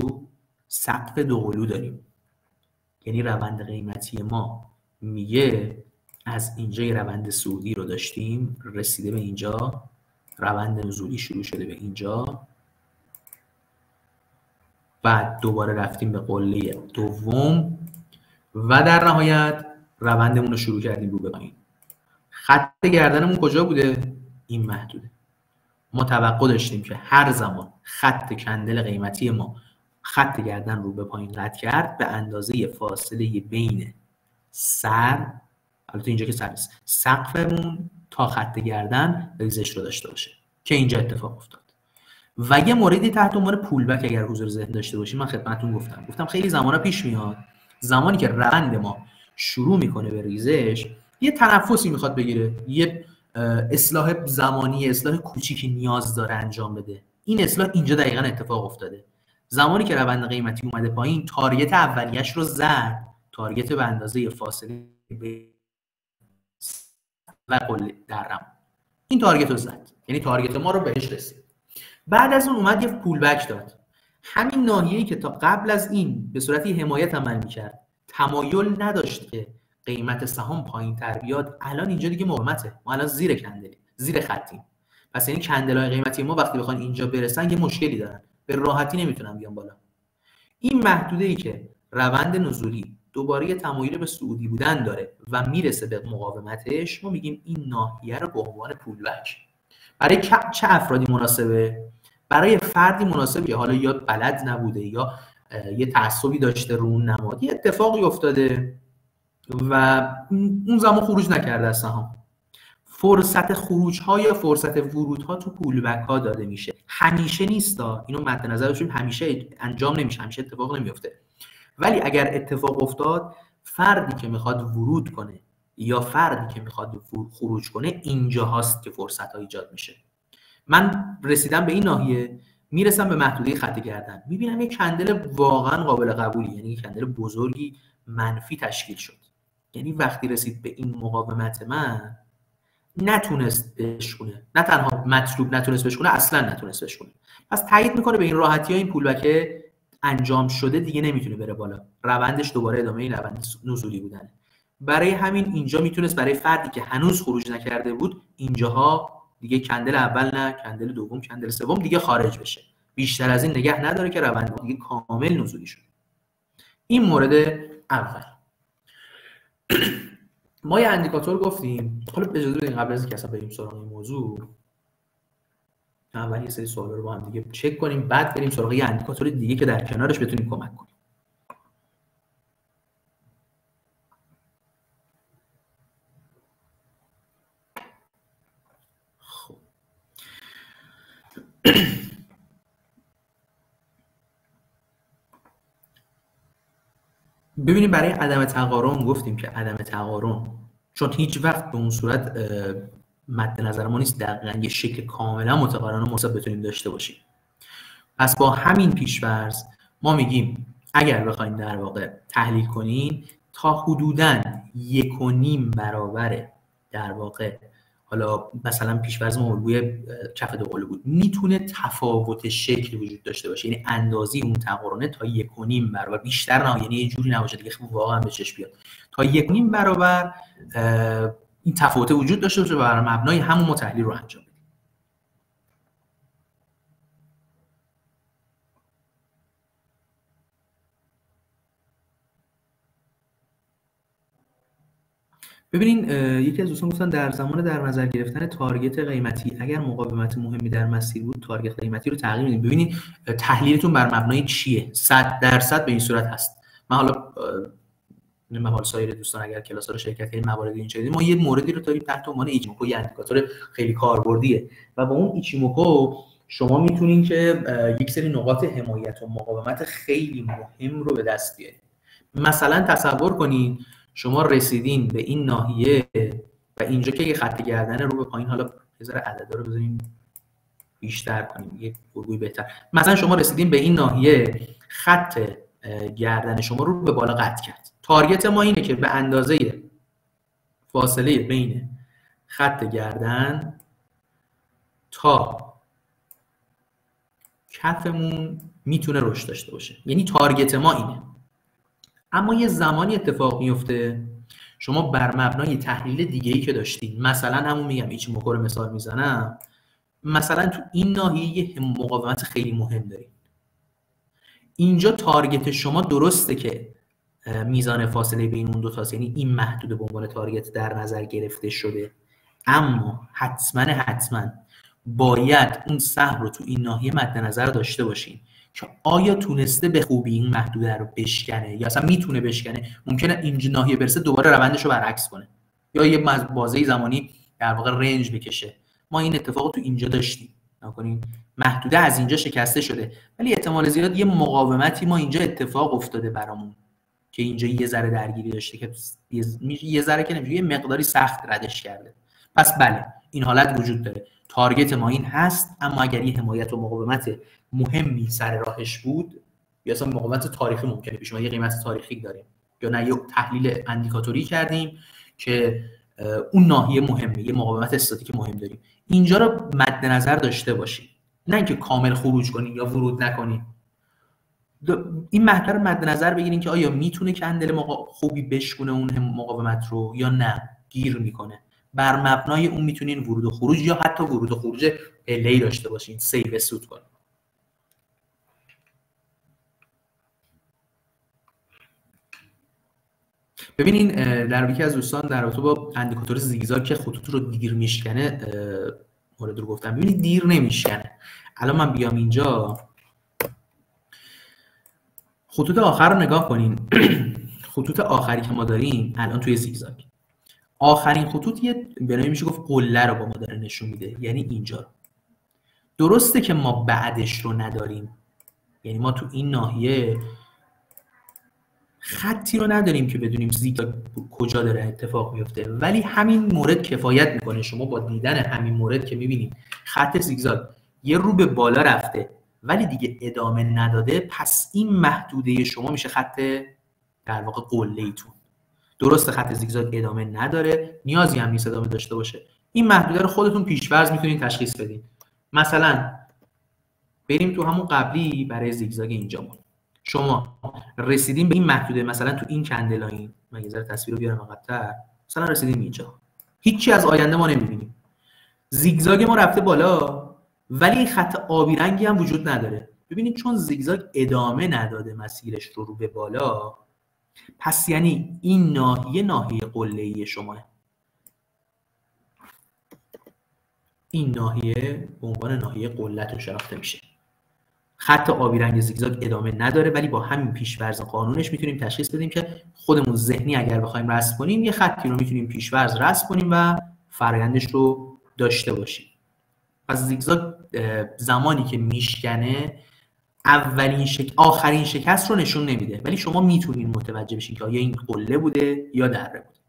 سقف دو قلو داریم. یعنی روند قیمتی ما میگه از اینجا یه روند سعودی رو داشتیم رسیده به اینجا روند نزولی شروع شده به اینجا. بعد دوباره رفتیم به قله دوم و در نهایت روندمون رو شروع کردیم رو به پایین. خط گردنمون کجا بوده؟ این محدوده. ما توقع داشتیم که هر زمان خط کندل قیمتی ما خط گردن رو به پایین رد کرد به اندازه فاصله بین سر البته اینجا که سر سقفمون تا خط گردن ریزش رو داشته باشه که اینجا اتفاق افتاد. و یه موردی تحت عنوان پولبک اگر حضور ذهن داشته باشیم من خدمتتون گفتم. گفتم خیلی زمانا پیش میاد زمانی که روند ما شروع می‌کنه به ریزش یه تنفسی می‌خواد بگیره یه اصلاح زمانی اصلاح کوچیکی نیاز داره انجام بده. این اصلاح اینجا دقیقا اتفاق افتاده. زمانی که روند قیمتی اومده پایین تارگت اولیش رو زد. تارگت به اندازه فاصله و قله درم این تارگت رو زد. یعنی تارگت ما رو بهش رسید. بعد از اون اومد یه پول بک داد. همین ناحیه‌ای که تا قبل از این به صورتی حمایت عمل می‌کرد تمایل نداشت که قیمت سهام پایین تر بیاد. الان اینجا دیگه مقاومته ما الان زیر کندلی زیر خطیم. پس یعنی کندلای قیمتی ما وقتی بخوان اینجا برسن یه مشکلی دارن. به راحتی نمی‌تونن بیان بالا. این محدوده ای که روند نزولی دوباره تمایل به سعودی بودن داره و می‌رسه به مقاومتش ما میگیم این ناحیه رو به عنوان پولبک. برای چه افرادی مناسبه؟ برای فردی مناسبه که حالا یا بلد نبوده یا یه تعصبی داشته رو یه اتفاقی افتاده و اون زمان خروج نکرده از سهام فرصت خروج ها یا فرصت ورود ها تو پولبک ها داده میشه. همیشه نیستا. اینو مد نظر همیشه انجام نمیشه. همیشه اتفاق نمیفته ولی اگر اتفاق افتاد فردی که می‌خواد ورود کنه یا فردی که می‌خواد خروج کنه اینجا هاست که فرصت ها ایجاد میشه. من رسیدم به این ناحیه. می‌رسم به محدوده خط گردن. می‌بینم یک کندل واقعا قابل قبولی یعنی یک کندل بزرگی منفی تشکیل شد. یعنی وقتی رسید به این مقاومت من نتونست بشکونه. نه تنها مطلوب نتونست بشکونه اصلا نتونست بشکونه. پس تایید می‌کنه به این راحتی ها این پولبکه انجام شده دیگه نمی‌تونه بره بالا. روندش دوباره ادامه این روند نزولی بودنه. برای همین اینجا می‌تونست برای فردی که هنوز خروج نکرده بود اینجاها دیگه کندل اول نه کندل دوم کندل سوم دیگه خارج بشه. بیشتر از این نگه نداره که روند دیگه کامل نزولی شده. این مورد اول. ما یه اندیکاتور گفتیم. حالا اجازه بدین قبل از اینکه اصلا بریم سراغ این موضوع اول یه سری سوالا رو با هم دیگه چک کنیم بعد بریم سراغ یه اندیکاتور دیگه که در کنارش بتونیم کمک کنیم. خب. ببینیم برای عدم تقارن گفتیم که عدم تقارن چون هیچ وقت به اون صورت مد نظر ما نیست دقیقا یه شکل کاملا متقارن و مصاب بتونیم داشته باشیم. پس با همین پیشورز ما میگیم اگر بخوایم در واقع تحلیل کنیم تا حدودا یک و نیم برابر در واقع حالا مثلا پیشورز ما الگوی کف بود. می‌تونه تفاوت شکل وجود داشته باشه. یعنی اندازی اون تقارنه تا یک برابر. بیشتر نه یعنی یه جوری نباشه دیگه. واقعا به چشم بیاد. تا یک برابر این تفاوت وجود داشته باشه و بر مبنای همون تحلیل رو انجام بدیم ببینین یکی از دوستان گفتن در زمان در نظر گرفتن target قیمتی اگر مقاومت مهمی در مسیر بود target قیمتی رو تغییر میدیم. ببینید تحلیلتون بر مبنای چیه؟ 100 درصد به این صورت هست. من حالا من سایر دوستان اگر کلاس رو شرکت کردین موارد این شدید ما یه موردی رو داریم تحت عنوان ایچیموکو یه اندیکاتور خیلی کاربردیه. و با اون ایچیموکو شما می‌تونین که یک سری نقاط حمایت و مقاومت خیلی مهم رو به دست بیارید مثلا تصور کنین شما رسیدین به این ناحیه و اینجا که یه خط گردن رو به پایین حالا ذره عددا رو بذاریم بیشتر کنیم یه الگوی بهتر. مثلا شما رسیدین به این ناحیه خط گردن شما رو به بالا قطع کرد. تارگت ما اینه که به اندازه فاصله بین خط گردن تا کفمون می‌تونه رشد داشته باشه. یعنی تارگت ما اینه. اما یه زمانی اتفاق میفته. شما بر مبنای تحلیل دیگه ای که داشتین مثلا همون میگم ایچ مکور مثال می‌زنم مثلا تو این ناحیه یه مقاومت خیلی مهم داریم اینجا تارگت شما درسته که میزان فاصله بین اون دو تاست یعنی این محدود به عنوان تارگت در نظر گرفته شده. اما حتما حتما باید اون سهم رو تو این ناحیه مد نظر داشته باشین. که آیا تونسته به خوبی این محدوده رو بشکنه؟ یا اصلا می‌تونه بشکنه؟ ممکنه اینجا ناحیه برسه دوباره روندش رو برعکس کنه. یا یه بازه زمانی در واقع رنج بکشه. ما این اتفاق تو اینجا داشتیم. نکنیم محدوده از اینجا شکسته شده. ولی احتمال زیاد یه مقاومتی ما اینجا اتفاق افتاده برامون. که اینجا یه ذره درگیری داشته که یه ذره که نمیشه یه مقداری سخت ردش کرده. پس بله این حالت وجود داره. تارگت ما این هست اما اگر یه حمایت و مقاومت مهمی سر راهش بود یا اصلا مقاومت تاریخی ممکنه پیش یه قیمت تاریخی داریم. یا نه یه تحلیل اندیکاتوری کردیم که اون ناحیه مهمه یه مقاومت استاتیک مهم داریم. اینجا رو مد نظر داشته باشید نه اینکه کامل خروج کنید یا ورود نکنید این محور رو مد نظر بگیرین که آیا می‌تونه کندل مقا... خوبی بشکونه اون مقاومت رو یا نه؟ گیر می‌کنه. بر مبنای اون می‌تونین ورود و خروج یا حتی ورود و خروج الی داشته باشین. سیو سود کنید ببینین در یکی از دوستان در رابطه با اندیکاتور زیگزاگ که خطوط رو دیر میشکنه مورد رو گفتم. ببینید دیر نمیشکنه. الان من بیام اینجا. خطوط آخر رو نگاه کنین. <clears throat> خطوط آخری که ما داریم الان توی زیگزاگ. آخرین خطوط یه به میشه گفت قله رو با ما داره نشون میده. یعنی اینجا رو. درسته که ما بعدش رو نداریم. یعنی ما تو این ناحیه خطی رو نداریم که بدونیم زیگزاگ کجا داره اتفاق میفته. ولی همین مورد کفایت می‌کنه. شما با دیدن همین مورد که می‌بینیم خط زیگزاگ یه رو به بالا رفته ولی دیگه ادامه نداده. پس این محدوده شما میشه خط در واقع قله ایتون درست خط زیگزاگ ادامه نداره نیازی هم نیست ادامه داشته باشه. این محدوده رو خودتون پیشورز می‌تونید تشخیص بدین. مثلا بریم تو همون قبلی برای زیگزاگ اینجا شما رسیدیم به این محدوده مثلا تو این کندلاین من یه ذره تصویر رو بیارم عقب‌تر مثلا رسیدیم اینجا. هیچی از آینده ما نمی‌بینیم. زیگزاگ ما رفته بالا ولی این خط آبی رنگی هم وجود نداره. ببینید چون زیگزاگ ادامه نداده مسیرش رو رو به بالا پس یعنی این ناحیه ناحیه قله شما این ناحیه به عنوان ناحیه قلت شناخته میشه. خط آبی رنگ زیگزاگ ادامه نداره ولی با همین پیشورز قانونش می‌تونیم تشخیص بدیم که خودمون ذهنی اگر بخوایم رسم کنیم یه خطی رو می‌تونیم پیشورز رسم کنیم و فرآیندش رو داشته باشیم. پس زیگزاگ زمانی که میشکنه اولین شک... آخرین شکست رو نشون نمیده. ولی شما می‌تونید متوجه بشین که آیا این قله بوده یا دره بوده.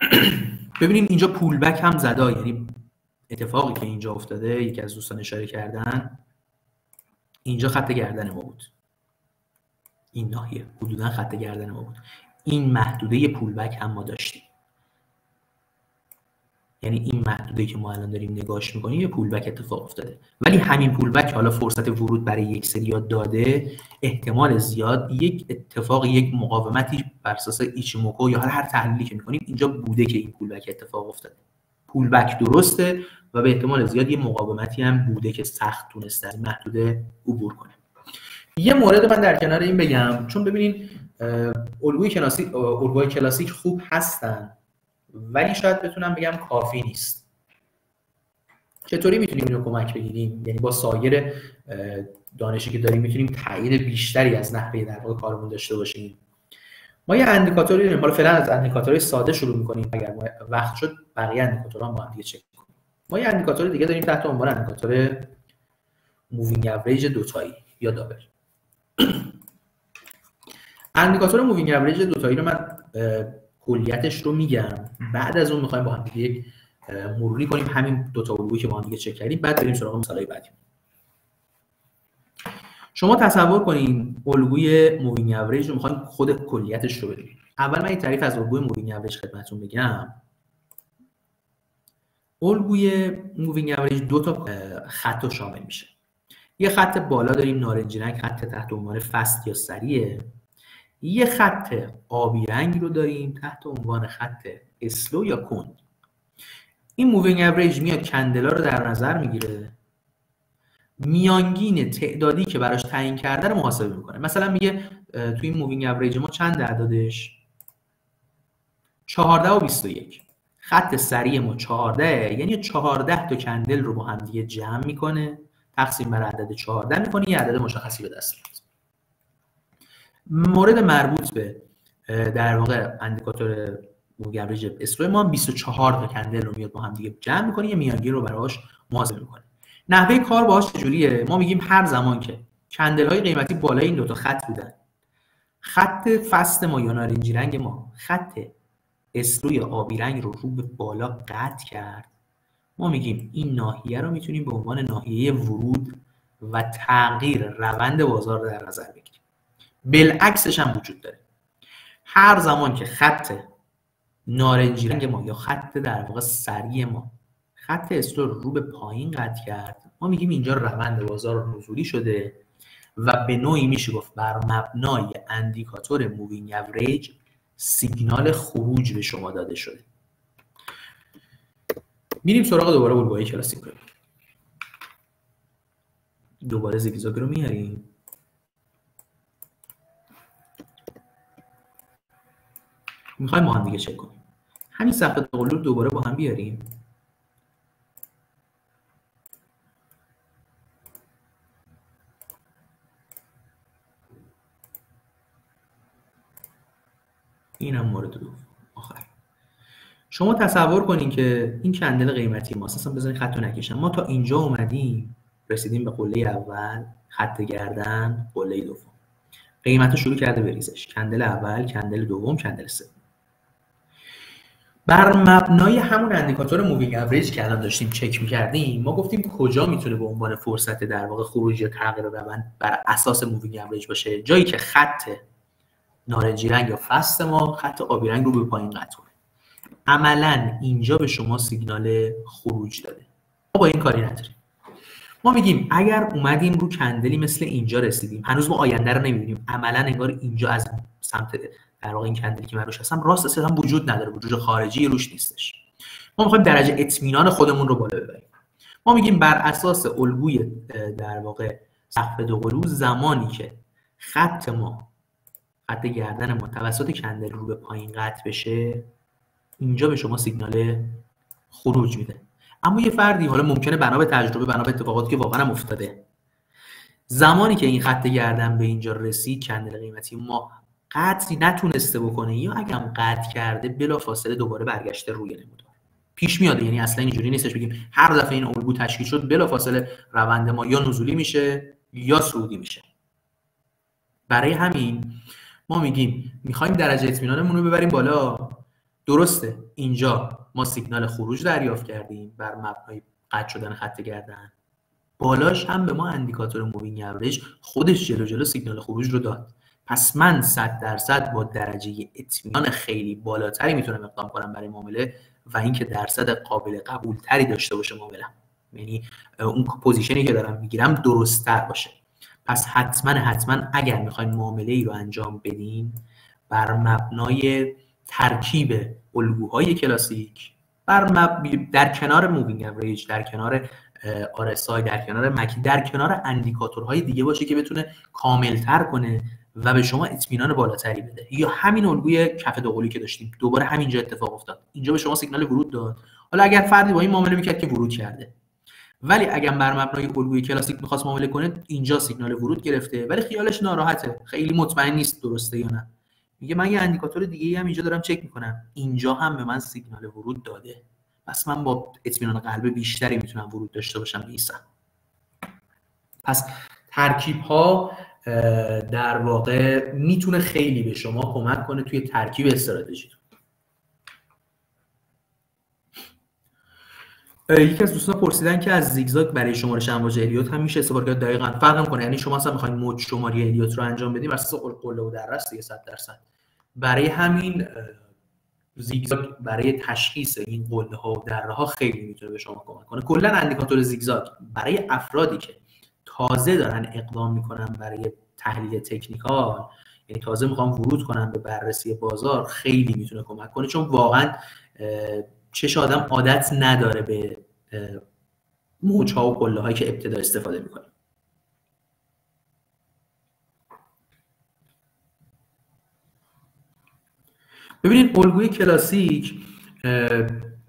<clears throat> ببینیم اینجا پولبک هم زده یعنی اتفاقی که اینجا افتاده یکی از دوستان اشاره کردن اینجا خط گردن ما بود. این ناحیه. حدودا خط گردن ما بود. این محدوده پولبک هم ما داشتیم. یعنی این محدوده که ما الان داریم نگاش می‌کنیم یه پولبک اتفاق افتاده. ولی همین پولبک حالا فرصت ورود برای یک سری داده احتمال زیاد یک اتفاق یک مقاومتی بر اساس ایچیموکو یا هر تحلیلی که می‌کنیم اینجا بوده که این پولبک اتفاق افتاده. پولبک درسته و به احتمال زیاد یه مقاومتی هم بوده که سخت تونسته از محدوده عبور کنه. یه مورد من در کنار این بگم چون ببینین الگوی کلاسیک الگوی کلاسیک خوب هستن ولی شاید بتونم بگم کافی نیست. چطوری می‌تونیم اینو کمک بگیریم؟ یعنی با سایر دانشی که داریم می‌تونیم تعیین بیشتری از نحوه در کارمون داشته باشیم؟ ما یه اندیکاتوری داریم. حالا فعلا از اندیکاتورهای ساده شروع می‌کنیم. اگر وقت شد بقیه اندیکاتورها با هم دیگه چک کنیم ما یه اندیکاتور دیگه داریم تحت عنوان اندیکاتور moving average دوتایی یا double <clears throat> اندیکاتور moving average دوتایی رو من کلیتش رو میگم. بعد از اون می‌خوایم با هم دیگه یک مروری کنیم. همین دو تا الگویی که با هم دیگه چک کردیم. بعد بریم سراغ مثالای بعدی. شما تصور کنین الگوی moving average رو می‌خوایم خود کلیتش رو ببینیم اول من این تعریف از الگوی moving average خدمتتون بگم. الگوی moving average دو تا خط شامل میشه. یه خط بالا داریم نارنجی رنگ خط تحت عنوان fast یا سریع یه خط آبی رنگ رو داریم تحت عنوان خط slow یا کند. این moving average میاد candle ا رو در نظر می‌گیره. میانگین تعدادی که براش تعیین کرده رو محاسبه می‌کنه. مثلا میگه توی این moving average ما چند عددش 14 و 21 خط سریع ما 14 یعنی 14 تا candle رو با هم دیگه جمع می‌کنه. تقسیم بر عدد 14 می‌کنه یه عدد مشخصی به دست میاد. مورد مربوط به در واقع اندیکاتور moving slow ما 24 تا candle رو میاد با هم دیگه جمع می‌کنه یه میانگین رو براش محاسبه می‌کنه. نحوه کار باهاش چجوریه؟ ما میگیم هر زمان که candle های قیمتی بالای این دوتا خط بودن. خط فست ما یا نارنجی رنگ ما خط اسلوی آبی رنگ رو رو به بالا قطع کرد. ما میگیم این ناحیه رو می‌تونیم به عنوان ناحیه ورود و تغییر روند بازار در نظر بگیریم. بالعکسش هم وجود داره. هر زمان که خط نارنجی رنگ ما یا خط در واقع سریع ما خط اسلو رو به پایین قطع کرد. ما میگیم اینجا روند بازار نزولی شده و به نوعی میشه گفت بر مبنای اندیکاتور moving average سیگنال خروج به شما داده شده. میریم سراغ دوباره الگوهای کلاسیک رو. دوباره زیگزاگ رو میاریم می‌خوایم ما هم دیگه چک کنیم. همین صفحه دوباره با هم بیاریم. اینم مورد دوم. آخر. شما تصور کنین که این candle قیمتی ما اصلا بزنین خط نکشم ما تا اینجا اومدیم رسیدیم به قله اول خط گردن قله دوم. قیمت شروع کرده به ریزش candle اول candle دوم candle سوم بر مبنای همون اندیکاتور moving average که الان داشتیم چک می‌کردیم ما گفتیم کجا می‌تونه به عنوان فرصت در واقع خروج یا تغییر روند بر اساس moving average باشه؟ جایی که خط نارنجی رنگ یا فست ما خط آبی رنگ رو به پایین قطع کنه عملا اینجا به شما سیگنال خروج داده. ما با این کاری نداریم. ما میگیم اگر اومدیم رو کندلی مثل اینجا رسیدیم هنوز ما آینده رو نمی‌بینیم. عملا انگار اینجا از سمت در واقع این کندلی که من روش هستم راست اصلا وجود نداره. وجود خارجی روش نیستش. ما می‌خوایم درجه اطمینان خودمون رو بالا ببریم. ما میگیم بر اساس الگوی در واقع سقف دو زمانی که خط ما خط گردن ما توسط کندل رو به پایین قطع بشه اینجا به شما سیگنال خروج میده. اما یه فردی حالا ممکنه بنا به تجربه بنا به اتفاقاتی که واقعا هم افتاده. زمانی که این خط گردن به اینجا رسید کندل قیمتی ما قطعی نتونسته بکنه یا اگرم قطع کرده بلا فاصله دوباره برگشته روی نمودار. پیش میاد یعنی اصلا اینجوری نیستش بگیم هر دفعه این الگو تشکیل شد بلا فاصله روند ما یا نزولی میشه یا صعودی میشه. برای همین ما میگیم می‌خوایم درجه اطمینانمون رو ببریم بالا. درسته اینجا ما سیگنال خروج دریافت کردیم بر مبنای قطع شدن خط گردن. بالاش هم به ما اندیکاتور moving average خودش جلو جلو سیگنال خروج رو داد. پس من 100 درصد با درجه اطمینان خیلی بالاتری می‌تونم اقدام کنم برای معامله و اینکه درصد قابل قبول تری داشته باشه معامله. یعنی اون position ی که دارم می‌گیرم درست تر باشه. پس حتما حتما اگر می‌خواین معامله ای رو انجام بدین بر مبنای ترکیب الگوهای کلاسیک بر مب... در کنار moving average در کنار RSI در کنار MACD در کنار اندیکاتورهای دیگه باشه که بتونه کاملتر کنه و به شما اطمینان بالاتری بده. یا همین الگوی کف دوقلویی که داشتیم دوباره همینجا اتفاق افتاد. اینجا به شما سیگنال ورود داد. حالا اگر فردی با این معامله می‌کرد که ورود کرده. ولی اگر بر مبنای الگوی کلاسیک می‌خواست معامله کنه اینجا سیگنال ورود گرفته. ولی خیالش ناراحته. خیلی مطمئن نیست درسته یا نه. میگه من یه اندیکاتور دیگه هم اینجا دارم چک می‌کنم. اینجا هم به من سیگنال ورود داده. پس من با اطمینان قلب بیشتری می‌تونم ورود داشته باشم به پس ترکیب ها در واقع می‌تونه خیلی به شما کمک کنه توی ترکیب استراتژی. یکی از دوستان پرسیدن که از زیگزاگ برای شمارش امواج الیوت هم میشه استفاده کرد؟ دقیقاً. فرق کنه یعنی شما اصلا می‌خواین موج شماری الیوت رو انجام بدیم اساس قله و درست دیگه 100 درصد. برای همین زیگزاگ برای تشخیص این قله ها و دره ها خیلی می‌تونه به شما کمک کنه. کلا اندیکاتور زیگزاگ برای افرادی که تازه دارن اقدام می‌کنن برای تحلیل تکنیکال یعنی تازه می‌خوام ورود کنم به بررسی بازار خیلی می‌تونه کمک کنه. چون واقعا چش آدم عادت نداره به موج ها و قله هایی که ابتدا استفاده می‌کنه. ببینید الگوی کلاسیک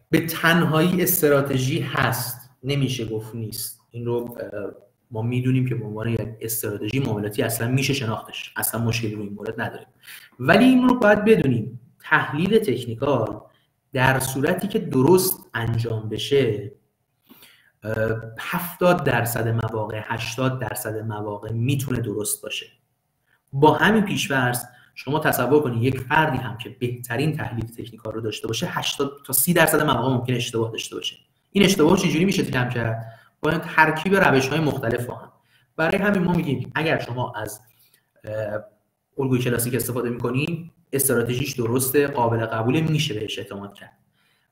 به تنهایی استراتژی هست. نمیشه گفت نیست. این رو ما می‌دونیم که به عنوان یک استراتژی معاملاتی اصلا میشه شناختش. اصلا مشکلی رو این مورد نداره. ولی این رو باید بدونیم. تحلیل تکنیکال در صورتی که درست انجام بشه 70 درصد مواقع 80 درصد مواقع می‌تونه درست باشه. با همین پیشورز شما تصور کنید یک فردی هم که بهترین تحلیل تکنیکال رو داشته باشه 80 تا 30 درصد مواقع ممکن اشتباه داشته باشه. این اشتباه چجوری میشه کم کرد؟ با ترکیب روش های مختلف با هم. برای همین ما میگیم اگر شما از الگوی کلاسیک استفاده می‌کنین استراتژیش درسته قابل قبول میشه بهش اعتماد کرد.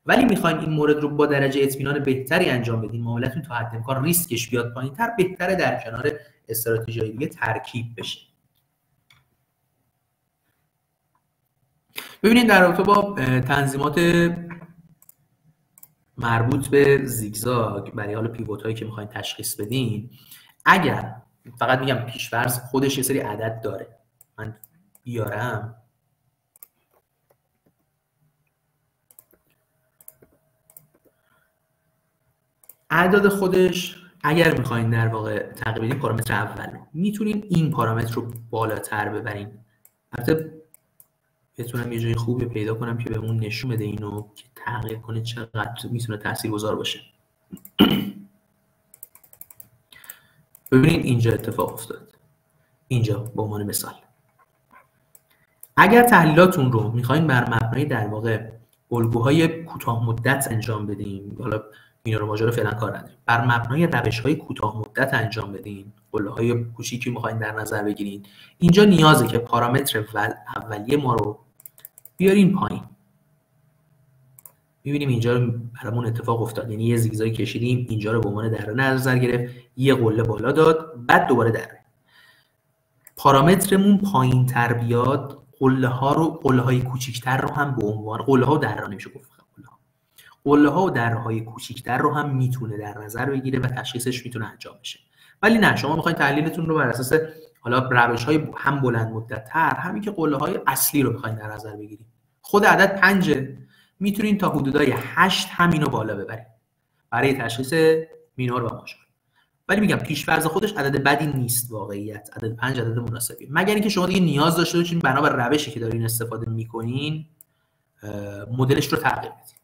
ولی می‌خواین این مورد رو با درجه اطمینان بهتری انجام بدین معاملتون تا حد امکان ریسکش بیاد پایینتر بهتره در کنار استراتژی دیگه ترکیب بشه. ببینید در رابطه با تنظیمات مربوط به زیگزاگ برای حال پیوت هایی که می‌خواین تشخیص بدین اگر فقط میگم پیشورز خودش یه سری عدد داره. من بیارم. اعداد خودش اگر می‌خواین در واقع بدین پارامتر اول. می‌تونین این پارامتر رو بالاتر ببرین. البته بتونم یه جای خوبی پیدا کنم که بهمون نشون بده اینو که تغییر کنه چقدر می‌تونه گذار باشه. ببینید اینجا اتفاق افتاد. اینجا به عنوان مثال. اگر تحلیلاتون رو می‌خواین بر مبنای در واقع الگوهای کوتاه مدت انجام بدیم حالا رو ماجرا فعلا کار نداریم. بر مبنای روش های کوتاه مدت انجام بدین قله های کوچیکی می‌خواین در نظر بگیرین. اینجا نیازه که پارامتر اولیه ما رو بیارین پایین. می‌بینیم اینجا برامون اتفاق افتاد. یعنی یه زیگزاگ کشیدیم اینجا رو به عنوان دره نظر گرفت یه قله بالا داد بعد دوباره دره. پارامترمون پایین تر بیاد قله ها رو قله های کوچیکتر رو هم به عنوان قله ها و دره نمیشه گفت. قله ها و های کوچیکتر رو هم می‌تونه در نظر بگیره و تشخیصش می‌تونه انجام بشه. ولی نه شما می‌خواین تحلیلتون رو بر اساس حالا روش های هم بلند مدت تر همین که قله های اصلی رو می‌خواین در نظر بگیرید خود عدد پنجه. می‌تونین تا حدودای هشت همینو بالا ببرید برای تشخیص مینور و ماژور ولی میگم پیشفرض خودش عدد بدی نیست واقعیت. عدد پنج عدد مناسبی. مگر اینکه شما دیگه نیاز داشته باشین بنابر روشی که دارین استفاده می‌کنین مدلش رو تغییر بدین.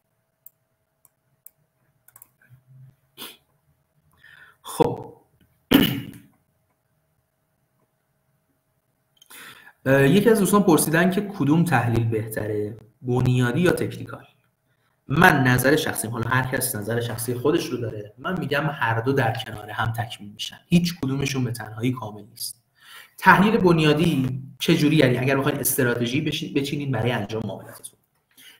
خب. یکی از دوستان پرسیدن که کدوم تحلیل بهتره بنیادی یا تکنیکال؟ من نظر شخصیم حالا هر کس نظر شخصی خودش رو داره. من میگم هر دو در کنار هم تکمیل میشن. هیچ کدومشون به تنهایی کامل نیست. تحلیل بنیادی چجوری؟ یعنی اگر بخواید استراتژی بچینین برای انجام معاملاتتون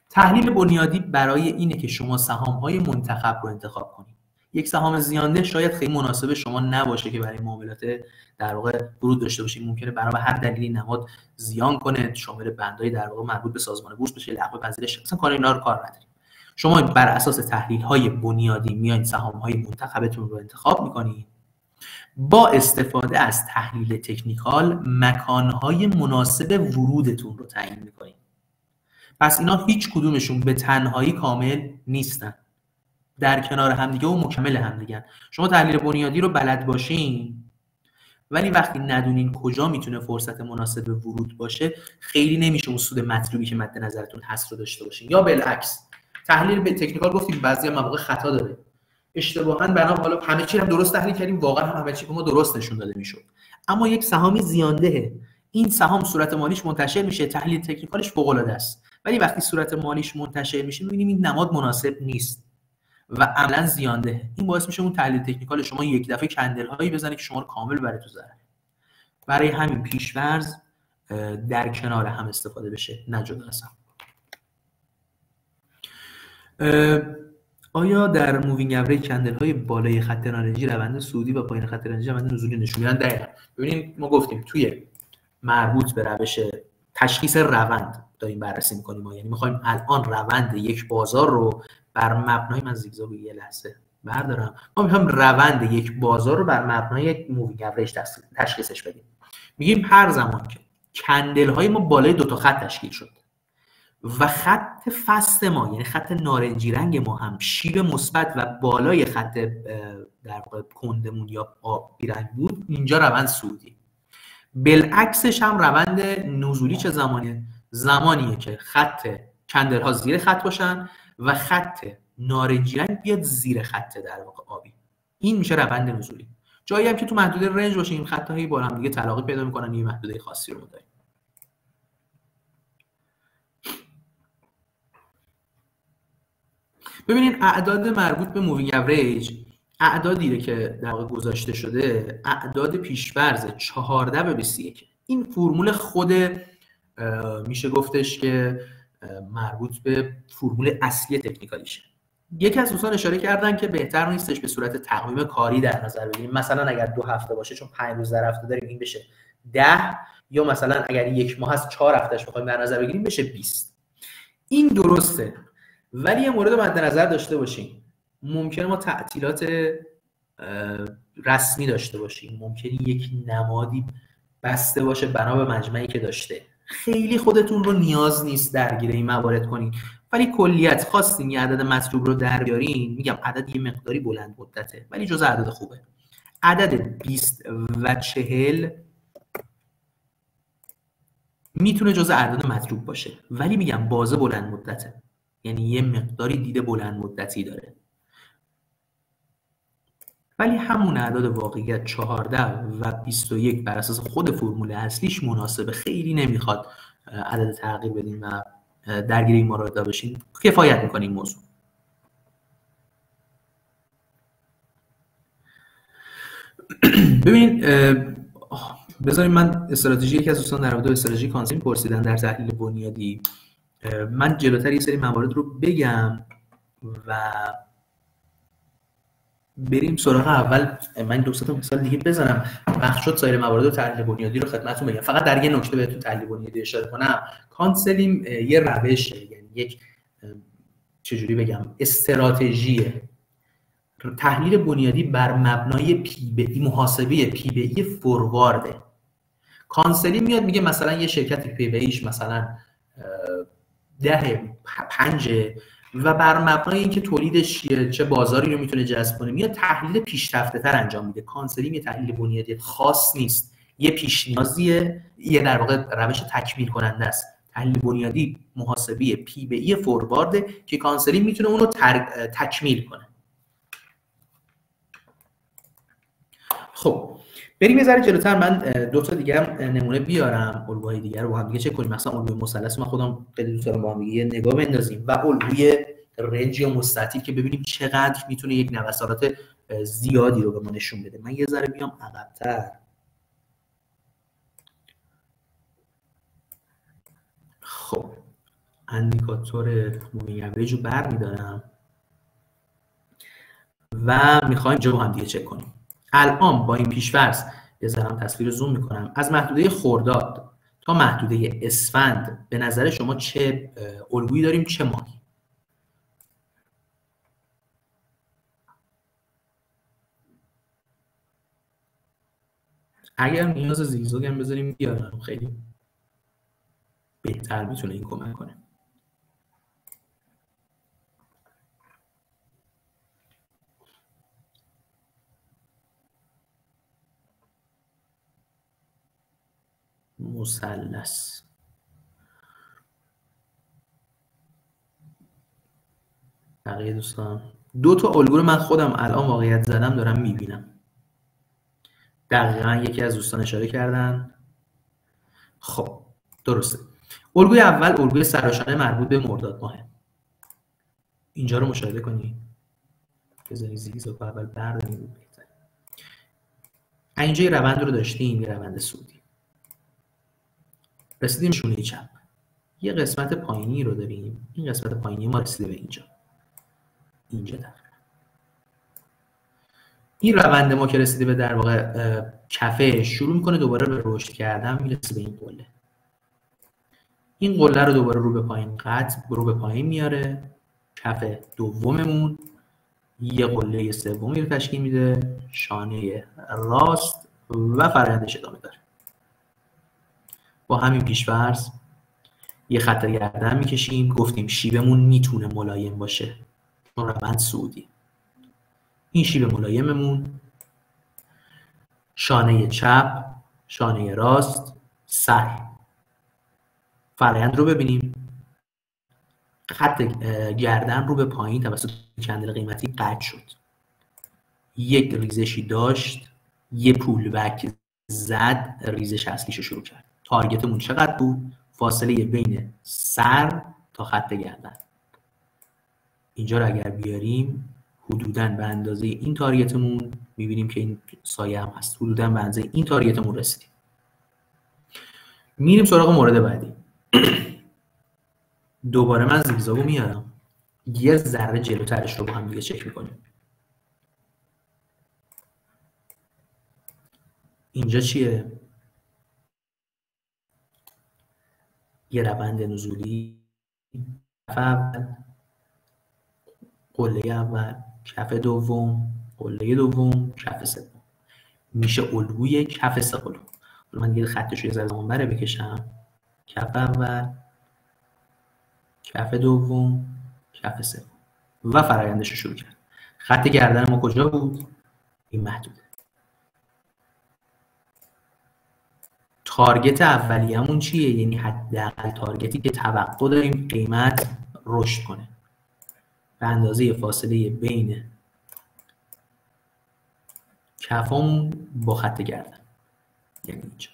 تحلیل بنیادی برای اینه که شما سهام های منتخب رو انتخاب کنید یک سهام زیانده شاید خیلی مناسب شما نباشه که برای معاملات در واقع ورود داشته باشید ممکنه برای هر دلیلی نماد زیان کنه شامل بندهای در واقع مربوط به سازمان بورس بشه لغو پذیرش. اصلا کار اینا رو کار نداریم. شما بر اساس تحلیل های بنیادی میایین سهام های منتخبتون رو انتخاب می‌کنید با استفاده از تحلیل تکنیکال مکان های مناسب ورودتون رو تعیین می‌کنید پس اینا هیچ کدومشون به تنهایی کامل نیستن. در کنار همدیگه و مکمل همدیگه شما تحلیل بنیادی رو بلد باشین. ولی وقتی ندونین کجا می‌تونه فرصت مناسب ورود باشه خیلی نمیشه اون سود مطلوبی که مد نظرتون هست رو داشته باشین. یا بالعکس تحلیل به تکنیکال گفتیم بعضی مواقع خطا داره. اشتباها بنا حالا همه چی هم درست تحلیل کردیم واقعا هم همه چی ما درست نشون داده می‌شد. اما یک سهامی زیاندهه این سهام صورت مالیش منتشر میشه تحلیل تکنیکالش فوق العاده است. ولی وقتی صورت مالیش منتشر میشه می‌بینیم این نماد مناسب نیست. و عملا زیانده. این باعث میشه اون تحلیل تکنیکال شما یک دفعه کندل هایی بزنه که شما رو کامل بره تو ضرر. برای همین پیش‌فرض در کنار هم استفاده بشه. نه جدا آیا در moving average کندل های بالای خط نارنجی روند صعودی و پایین خط نارنجی روند نزولی نشون میدن؟ دقیقاً. ببینید ما گفتیم توی مربوط به روش تشخیص روند داریم بررسی می‌کنیم ما. یعنی می‌خوایم الان روند یک بازار رو بر مبنای من زیگزاگ یه لحظه بردارم. ما می‌خوایم روند یک بازار رو بر مبنای یک moving average تشخیصش بدیم. میگیم هر زمان که کندل های ما بالای دو تا خط تشکیل شد و خط fast ما یعنی خط نارنجی رنگ ما هم شیب مثبت و بالای خط در واقع کندمون یا آبی رنگ بود اینجا روند صعودی بالعکسش هم روند نزولی چه زمانیه؟ زمانیه که خط کندل‌ها زیر خط باشن و خط نارنجی رنگ بیاد زیر خط در واقع آبی. این میشه روند نزولی. جایی هم که تو محدوده range باشه این خط هایی با هم دیگه تلاقی پیدا می‌کنن یه محدوده خاصی رو داریم. ببینید اعداد مربوط به moving average اعدادی که در واقع گذاشته شده اعداد پیش‌فرض 14 به 21 این فرمول خود میشه گفتش که مربوط به فرمول اصلی تکنیکالیشه. یکی از دوستان اشاره کردن که بهتر نیستش به صورت تقویم کاری در نظر بگیریم. مثلا اگر دو هفته باشه چون پنج روز در هفته داریم این بشه ده یا مثلا اگر یک ماه هست چهار هفتهش بخوایم در نظر بگیریم بشه 20 این درسته. ولی یه مورد مد نظر داشته باشیم. ممکنه ما تعطیلات رسمی داشته باشیم. ممکنه یک نمادی بسته باشه بنا به مجمعی که داشته. خیلی خودتون رو نیاز نیست درگیر این موارد کنید ولی کلیت خواستیم یه عدد مطلوب رو در بیارین میگم عدد یه مقداری بلند مدته ولی جز عدد خوبه. عدد 20 و 40 می‌تونه جز اعداد مطلوب باشه. ولی میگم بازه بلند مدته. یعنی یه مقداری دیده بلند مدتی داره. ولی همون اعداد واقعیت 14 و 21 بر اساس خود فرمول اصلیش مناسبه خیلی نمی‌خواد عدد تغییر بدیم و درگیر این مورد بشین کفایت می‌کنه این موضوع. ببین بذاریم من استراتژی یکی از دوستان در مورد استراتژی کانسیم پرسیدن در تحلیل بنیادی. من جلوتر یه سری موارد رو بگم و بریم سراغ اول من دو تا مثال دیگه بزنم. وقت شد سایر موارد و تحلیل بنیادی رو خدمتتون بگم. فقط در یه نکته بهتون تحلیل بنیادی اشاره کنم. CAN SLIM یه روش یعنی یک چجوری بگم استراتژی. تحلیل بنیادی بر مبنای P/E محاسبه P/E forward ه. CAN SLIM میاد میگه مثلا یه شرکتی P/E ش مثلا ده پنج و بر مبنای اینکه تولیدش چه بازاری رو می‌تونه جذب کنه میاد تحلیل پیشرفته تر انجام میده. CAN SLIM یه تحلیل بنیادی خاص نیست. یه پیش‌نیازیه. یه در واقع روش تکمیل کننده است. تحلیل بنیادی محاسبه P/E forward که CAN SLIM می‌تونه اونو تکمیل کنه. خب بریم یه ذره جلوتر. من دو تا دیگه هم نمونه بیارم. الگوهای دیگر رو با هم دیگه چک کنیم. مثلا الگوی مثلث من خودم خیلی دوست دارم با هم دیگه نگاه بندازیم. و الگوی range یا مستطیل که ببینیم چقدر می‌تونه یک نوسانات زیادی رو به ما نشون بده. من یه ذره بیام عقبتر. خب. اندیکاتور moving رو برمیدارم. و می‌خوایم با هم دیگه چک کنیم. الان با این پیش‌فرض یه تصویر زوم می‌کنم. از محدوده خرداد تا محدوده اسفند به نظر شما چه الگویی داریم چه ماهی؟ اگر نیاز زیگزاگ هم بذاریم بیارم. خیلی بهتر می‌تونه این کمک کنه. مثلث. بقیه دوستان. دو تا الگو من خودم الان واقعیت زدم دارم می‌بینم. دقیقا یکی از دوستان اشاره کردن. خب درسته. الگوی اول الگوی سراشانه مربوط به مرداد ماهه اینجا رو مشاهده کنید بذارید زیگزاگ اول برداریم. اینجا یه روند رو داشتیم یه روند سودی. رسیدیم شونه چپ یه قسمت پایینی رو داریم. این قسمت پایینی ما رسیده به اینجا. اینجا در. این روند ما که رسیده به در واقع کفه شروع می‌کنه دوباره به رشد کردن می‌رسه به این قله. این قله رو دوباره رو به پایین قطع رو به پایین میاره. کف دوممون یه قله سومی رو تشکیل میده. شانه راست و فرآیندش ادامه داره. با همین پیشورز یه خط گردن می‌کشیم گفتیم شیبمون می‌تونه ملایم باشه. چون روند سعودی. این شیب ملایممون شانه چپ شانه راست سر. فرایند رو ببینیم. خط گردن رو به پایین توسط کندل قیمتی قطع شد. یک ریزشی داشت یه پول بک زد ریزش اصلیش رو شروع کرد. تارگتمون چقدر بود؟ فاصله بین سر تا خط گردن. اینجا رو اگر بیاریم حدودا به اندازه این تارگتمون می‌بینیم که این سایه هم هست. حدودا به اندازه این تارگتمون رسیدیم. میریم سراغ مورد بعدی. <clears throat> دوباره من زیگزاگو میارم. یه ذره جلوترش رو با هم دیگه چک می‌کنیم. اینجا چیه؟ یه روند نزولی. اول قله اول کف دوم قله دوم کف سوم. میشه الگوی کف سه قلو من یه خطش رو یه ذره بره بکشم. کف اول کف دوم کف سوم. و فرایندش رو شروع کرد. خط گردن ما کجا بود؟ این محدوده. تارگت اولیه‌مون چیه؟ یعنی حداقل تارگتی که توقع داریم قیمت رشد کنه. به اندازه فاصله بین کفامون با خط گردن. یعنی اینجا.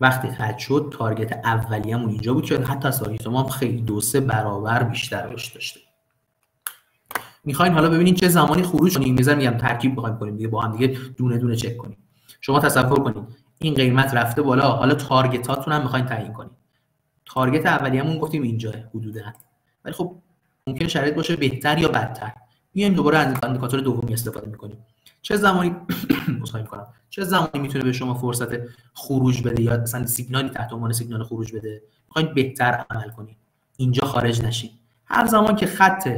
وقتی خط شد target اولیه‌مون اینجا بود که حتی از target خیلی دو سه برابر بیشتر رشد داشته. می‌خوایم حالا ببینیم چه زمانی خروج کنیم. می‌ذارم میگم ترکیب بخوایم کنیم دیگه با هم دیگه دونه دونه چک کنیم. شما تصور کنید این قیمت رفته بالا. حالا target اتون هم می‌خواین تعیین کنیم target اولیه‌مون گفتیم اینجا حدودا. ولی خب ممکن شرایط باشه بهتر یا بدتر. میایم دوباره از اندیکاتور دومی استفاده می‌کنیم. چه زمانی <coughs> مصاحبه کنم چه زمانی می‌تونه به شما فرصت خروج بده یا مثلا سیگنالی تحت عنوان سیگنال خروج بده؟ می‌خواین بهتر عمل کنید اینجا خارج نشین. هر زمان که خط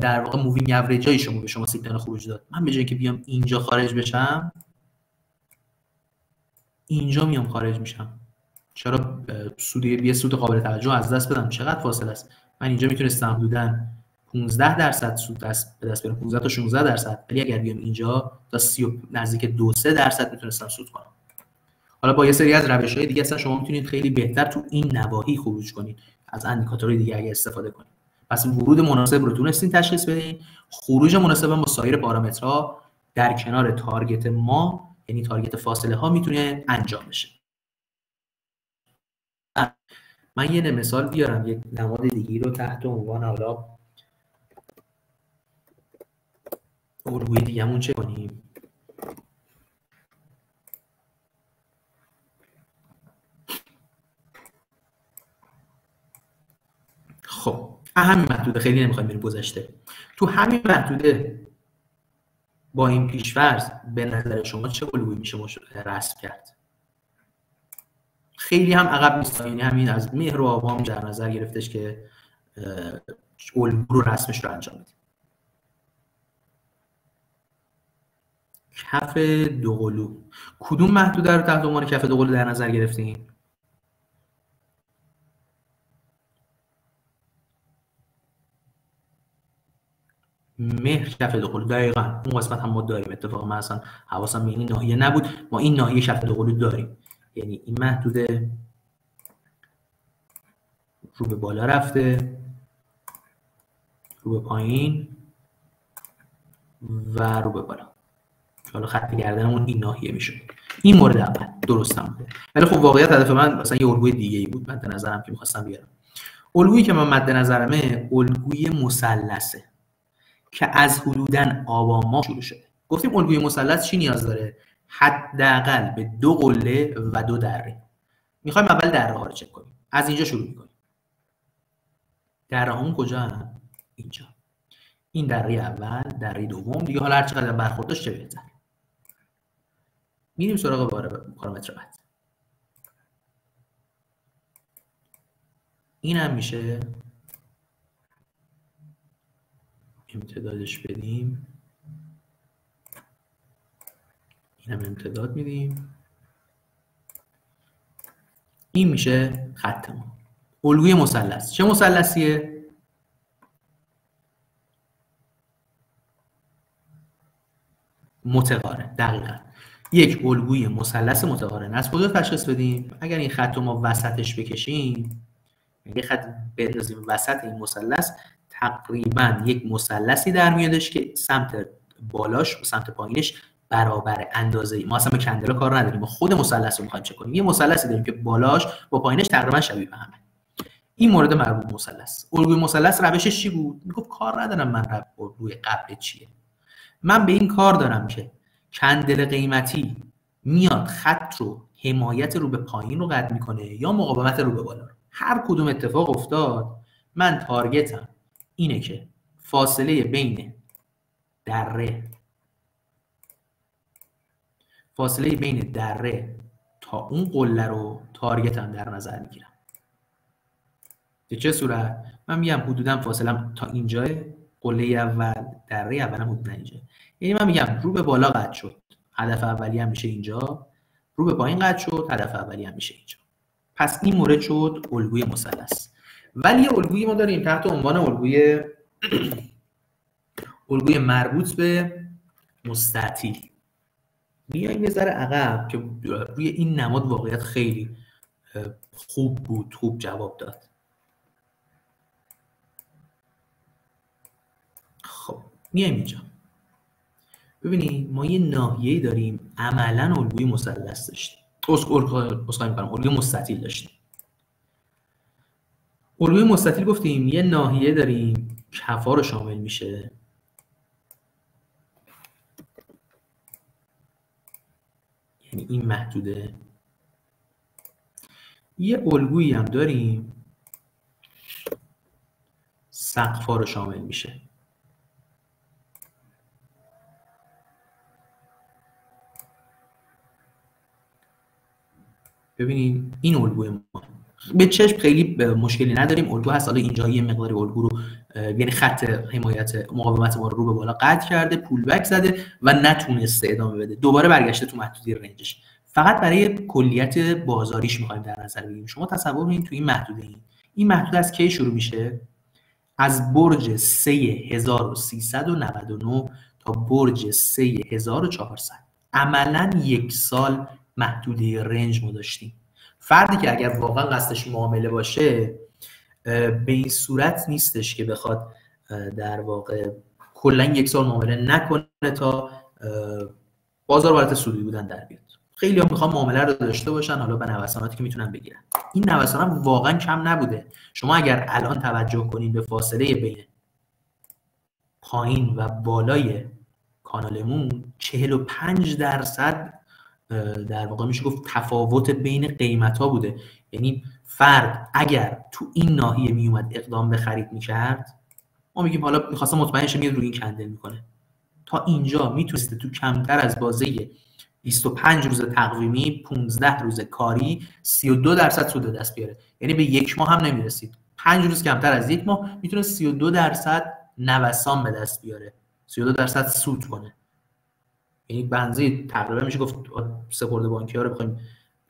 در واقع moving average شما به شما سیگنال خروج داد. من به جای که بیام اینجا خارج بشم اینجا میام خارج میشم. چرا سود یه سود قابل توجه از دست بدم؟ چقدر فاصله است؟ من اینجا می‌تونستم بودن 15 درصد سود دست به دست بیارم. 15 تا 16 درصد. ولی اگر بیام اینجا تا 30 نزدیک 2 3 درصد می‌تونستم سود کنم. حالا با یه سری از روش های دیگه اصلا شما می‌تونید خیلی بهتر تو این نواحی خروج کنید. از اندیکاتورهای دیگه اگه استفاده کنید. پس ورود مناسب رو تونستین تشخیص بدین. خروج مناسب با سایر پارامترها در کنار تارگت ما یعنی تارگت فاصله ها می‌تونه انجام بشه. من یه مثال بیارم یک نماد دیگی رو تحت عنوان حالا الگوی دیگهمون چه کنیم؟ خب همین محدوده خیلی نمی‌خوایم بریم گذشته. تو همین محدوده با این پیشفرض به نظر شما چه الگویی میشه رسم کرد؟ خیلی هم عقب نیست. یعنی همین از مهر و آبام در نظر گرفتش که الگو رو رسمش رو انجام بدیم. کف دو قلو. کدوم محدوده رو تحت عنوان کف دو قلو در نظر گرفتیم مهر کف دو دقیقا اون قسمت هم ما داریم. اتفاقا من اصلا حواسم به این ناحیه نبود. ما این ناحیه کف دو داریم. یعنی این محدوده. رو به بالا رفته. رو به پایین. و رو به بالا. حالا خط گردنمون این ناحیه میشه. این مورد اول. درست هم ولی خب واقعیت هدف من مثلا یه الگوی دیگه ای بود مد نظرم که می‌خواستم بیارم. الگویی که من مد نظرمه الگوی مثلثه. که از حدودا آبان شروع شده. گفتیم الگوی مثلث چی نیاز داره؟ حداقل به دو قله و دو دره. می‌خوایم اول دره ها رو چک کنیم. از اینجا شروع می‌کنیم. دره همون کجا اینجا. این دره اول دره دوم. دیگه حالا هر چقدر برخورد داشت چه بهتر میریم سراغ پارامتر بعد. این هم میشه. امتدادش بدیم. اینم امتداد میدیم. این میشه خط ما الگوی مثلث. چه مثلثیه؟ متقارن. دقیقا. یک الگوی مثلث متقارن. از کجا تشخیص بدیم؟ اگر این خط رو ما وسطش بکشیم یه خط بندازیم وسط این مثلث تقریبا یک مثلثی در میادش که سمت بالاش و سمت پایینش برابر اندازه ما اصلا به کندلا کار نداریم. ما خود مثلث رو می‌خوایم چک کنیم. یه مثلثی داریم که بالاش با پایینش تقریبا شبیه به همه. این مورد مربوط مثلث. الگوی مثلث روشش چی بود؟ می‌گفت کار ندارم من الگوی قبل چیه. من به این کار دارم که کندل قیمتی میاد خط رو حمایت رو به پایین رو قطع می‌کنه یا مقاومت رو به بالا. هر کدوم اتفاق افتاد من تارگتم. اینه که فاصله بین دره فاصله بین دره تا اون قله رو تارگتم در نظر می‌گیرم. به چه صورت؟ من میگم حدودا فاصله تا اینجا قله اول دره اولم حدودا اینجا. یعنی من میگم رو به بالا قطع شد هدف اولی هم میشه اینجا. رو به پایین قطع شد هدف اولی هم میشه اینجا. پس این مورد شد الگوی مثلث. ولی یه الگویی ما داریم تحت عنوان الگوی الگوی مربوط به مستطیل میایم یه ذره عقب که روی این نماد واقعیت خیلی خوب بود خوب جواب داد خب میایم اینجا ببینید ما یه ناحیه‌ای داریم عملا الگوی مثلث داشتیم اسخای می‌کنم الگوی مستطیل داشتیم الگوی مستطیل گفتیم یه ناحیه داریم کفا رو شامل میشه. یعنی این محدوده. یه الگویی هم داریم. سقفا رو شامل میشه. ببینید این الگوی ما. به چشم خیلی مشکلی نداریم. الگو هست. حالا اینجا یه مقدار الگو رو یعنی خط حمایت مقاومت ما رو رو به بالا قطع کرده پول بک زده و نتونسته ادامه بده. دوباره برگشته تو محدودی رنجش. فقط برای کلیت بازاریش می‌خوایم در نظر بگیریم. شما تصور کنید تو این محدوده این این محدوده از کی شروع میشه؟ از برج 3399 تا برج 3400 عملا یک سال محدوده رنج ما داشتیم. فردی که اگر واقعا قصدش معامله باشه به این صورت نیستش که بخواد در واقع کلا یک سال معامله نکنه تا بازار حالت سودی بودن در بیاد. خیلی هم می‌خوان معامله رو داشته باشن حالا به نوساناتی که می‌تونن بگیرن. این نوسان هم واقعا کم نبوده. شما اگر الان توجه کنید به فاصله بین پایین و بالای کانالمون 45 درصد در واقع میشه گفت تفاوت بین قیمت ها بوده. یعنی فرد اگر تو این ناحیه میومد اقدام به خرید می‌کرد ما میگیم حالا می‌خواستم مطمئن شه میاد روی این کندل می‌کنه. تا اینجا می‌تونسته تو کمتر از بازه 25 روز تقویمی 15 روز کاری 32 درصد سود دست بیاره. یعنی به یک ماه هم نمی‌رسید. 5 روز کمتر از یک ماه می‌تونه 32 درصد نوسان به دست بیاره. 32 درصد سود کنه. یعنی بنزی تقریبا میشه گفت سپرده بانکی ها رو بخوایم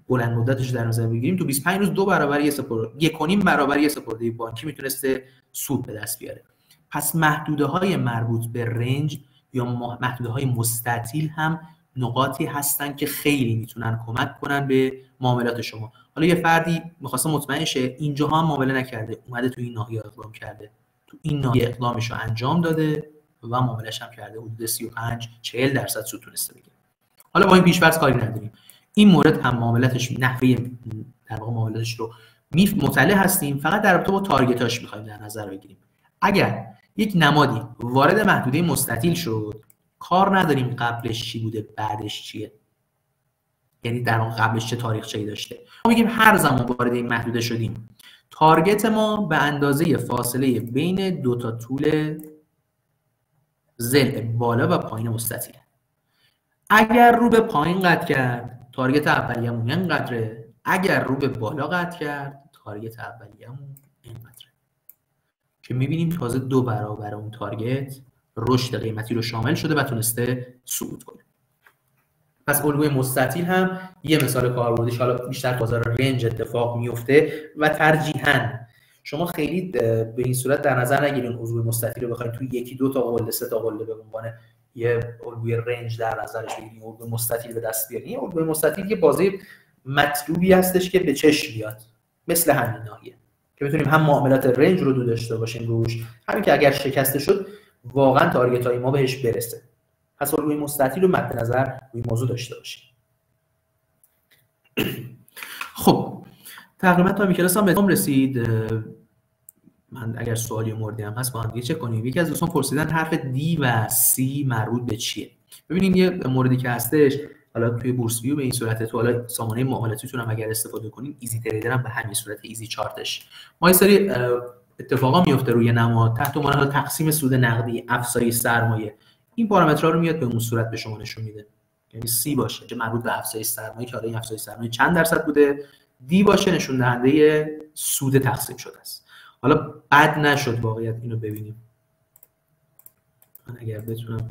بلند مدتش در نظر بگیریم. تو 25 روز دو برابر یه سپرده یک و برابر یه سپرده بانکی می‌تونسته سود به دست بیاره. پس محدوده های مربوط به رنج یا محدوده های مستطیل هم نقاطی هستن که خیلی می‌تونن کمک کنن به معاملات شما. حالا یه فردی می‌خواسته مطمئن شه اینجا هم معامله نکرده اومده تو این ناحیه اقدام کرده. تو این ناحیه اقدامش رو انجام داده و معاملش هم کرده حدود 35 40 درصد سود تونسته بگیره. حالا با این پیش‌فرض کاری نداریم. این مورد هم معاملاتش نحوه در واقع معاملاتش رو مطلع هستیم. فقط در رابطه با تارگتاش می‌خوایم در نظر بگیریم. اگر یک نمادی وارد محدوده مستطیل شد کار نداریم قبلش چی بوده بعدش چیه؟ یعنی در اون قبلش چه تاریخچه‌ای داشته؟ ما میگیم هر زمان وارد این محدوده شدیم. تارگت ما به اندازه فاصله بین دو تا طول زل بالا و پایین مستطیله اگر رو به پایین قطع کرد تارگت اولیه‌مون اینقدره. اگر رو به بالا قطع کرد تارگت اولیه‌مون اینقدره. که می‌بینیم تازه دو برابر اون تارگت رشد قیمتی رو شامل شده و تونسته صعود کنه. پس الگوی مستطیل هم یه مثال کاربردیش حالا بیشتر بازار رنج اتفاق میفته و ترجیحاً. شما خیلی به این صورت در نظر نگیرین الگوی مستطیل رو بخواید توی یکی دو تا قله سه تا قله به عنوان یه الگوی رنج در نظرش بگیرین الگوی مستطیل به دست بیارین این الگوی مستطیل یه بازی مطلوبی هستش که به چشم بیاد مثل همین ناحیه که بتونیم هم معاملات رنج رو دو داشته باشیم روش همین که اگر شکسته شد واقعا تارگت ما بهش برسه. پس روی مستطیل رو مد نظر روی موضوع داشته باشیم. خب تقریبا time کلاس هم به رسید. من اگر سوالی موردی هم هست با هم چک کنیم. یکی از دوستان پرسیدن حرف D و C مربوط به چیه؟ ببینیم یه موردی که هستش. حالا توی بورس ویو به این صورت تو حالا سامانه معاملاتیتون هم اگر استفاده کنیم ایزی تریدر هم به همین صورت ایزی چارتش ما یه سری اتفاقا میفته روی نماد. تحت عنوان تقسیم سود نقدی افزایش سرمایه. این پارامترها رو میاد به اون صورت به شما نشون میده. یعنی سی باشه که مربوط به افزایش سرمایه که حالا این افزایش سرمایه چند درصد بوده؟ دی باشه نشون دهنده سود تقسیم شده است. حالا بد نشد واقعیت اینو ببینیم. من اگر بتونم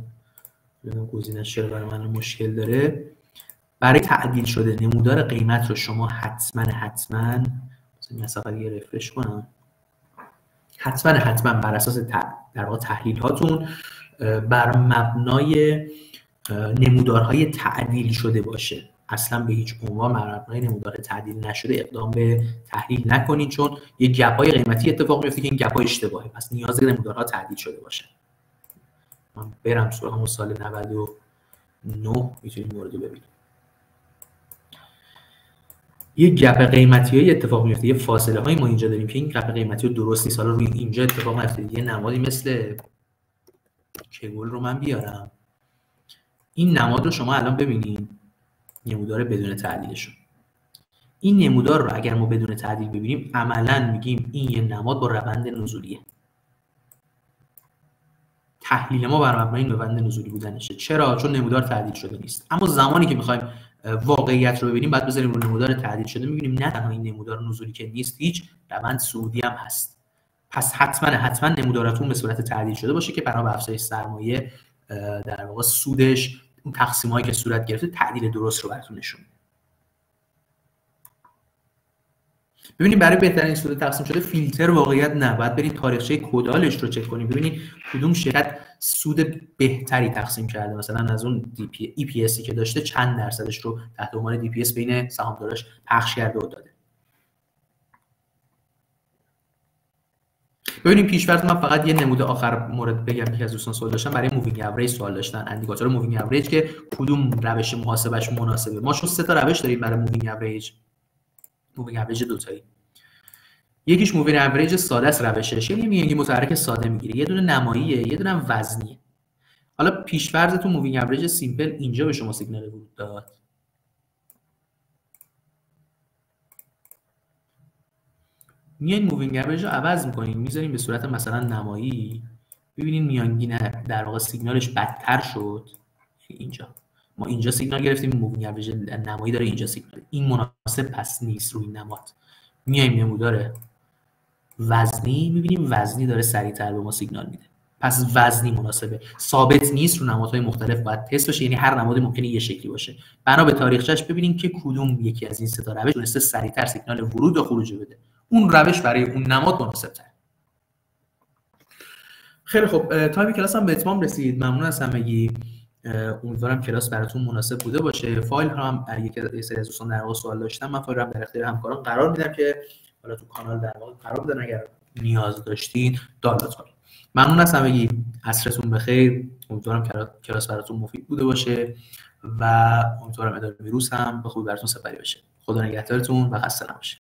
گزینش چرا برای من مشکل داره. برای تعدیل شده نمودار قیمت رو شما حتما حتما مثلا یه رفرش کنم. حتما حتما بر اساس در واقع تحلیل هاتون بر مبنای نمودارهای تعدیل شده باشه. اصلا به هیچ عنوان مبنای نمودار تعدیل نشده اقدام به تحلیل نکنید چون یه گپ های قیمتی اتفاق میفته که این گپ های اشتباهه. پس نیاز به نمودارها تعدیل شده باشه. من برم سراغ سال 99 می‌تونیم مورد ببینیم. یه گپ قیمتی های اتفاق میفته یه فاصله های ما اینجا داریم که این گپ قیمتی رو درست نیست. روی اینجا اتفاق میفته یه نمادی مثل کگل رو من بیارم. این نماد رو شما الان ببینید نمودار بدون تعدیلشون این نمودار رو اگر ما بدون تعدیل ببینیم عملا میگیم این یه نماد با روند نزولیه. تحلیل ما بر مبنای روند نزولی بودنشه. چرا؟ چون نمودار تعدیل شده نیست. اما زمانی که می‌خوایم واقعیت رو ببینیم بعد بذاریم رو نمودار تعدیل شده می‌بینیم نه تنها این نمودار نزولی که نیست هیچ روند سعودی هم هست. پس حتما حتما نموداراتون به صورت تعدیل شده باشه که به افزایش سرمایه در واقع سودش اون تقسیم هایی که صورت گرفته تعدیل درست رو براتون نشون ببینید برای بهترین سود تقسیم شده فیلتر واقعیت نه باید برید تاریخچه کدالش رو چک کنیم ببینید کدوم شرکت سود بهتری تقسیم کرده. مثلا از اون EPS ی که داشته چند درصدش رو تحت عنوان DPS بین سهامداراش پخش کرده و داده. ببینیم پیشورز من فقط یه نموده آخر مورد بگم که از دوستان سوال داشتن برای moving average سوال داشتن. اندیکاتور moving average که کدوم روش محاسبش مناسبه؟ ما چون سه تا روش داریم برای moving average moving average دو تایی یکیش moving average ساده است روشش. یعنی میانگین متحرک ساده می‌گیره. یه دونه نماییه یه دونه وزنیه. حالا پیشفرض تو moving average simple اینجا به شما سیگنال ورود داد. میاین moving average رو عوض می‌کنین می‌ذاریم به صورت مثلا نمایی. ببینین میانگین در واقع سیگنالش بدتر شد. اینجا. ما اینجا سیگنال گرفتیم moving average نمایی داره اینجا سیگنال. این مناسب پس نیست روی نماد. میایم نمودار وزنی می‌بینیم وزنی داره سریعتر به ما سیگنال میده. پس وزنی مناسبه. ثابت نیست رو نمادهای مختلف باید تست بشه یعنی هر نمادی ممکنه یه شکلی باشه. بنا به تاریخچش ببینیم که کدوم یکی از این سه تا روش تونسته سریعتر سیگنال ورود و خروج بده. اون روش برای اون نماد مناسب تر خیلی خب time کلاس هم به اتمام رسید. ممنون از همگی. امیدوارم کلاس براتون مناسب بوده باشه. فایل هم یک سری از دوستان در واقع سوال داشتن. من فایل هم در اختیار همکاران قرار میدم که حالا تو کانال در واقع قرار بدن. اگر نیاز داشتین دانلود کنید ممنون از همگی. عصرتون بخیر. امیدوارم کلاس براتون مفید بوده باشه و امیدوارم اداره ویروس هم به خوبی براتون سپری بشه خدا نگهدارتون و خسته نباشید.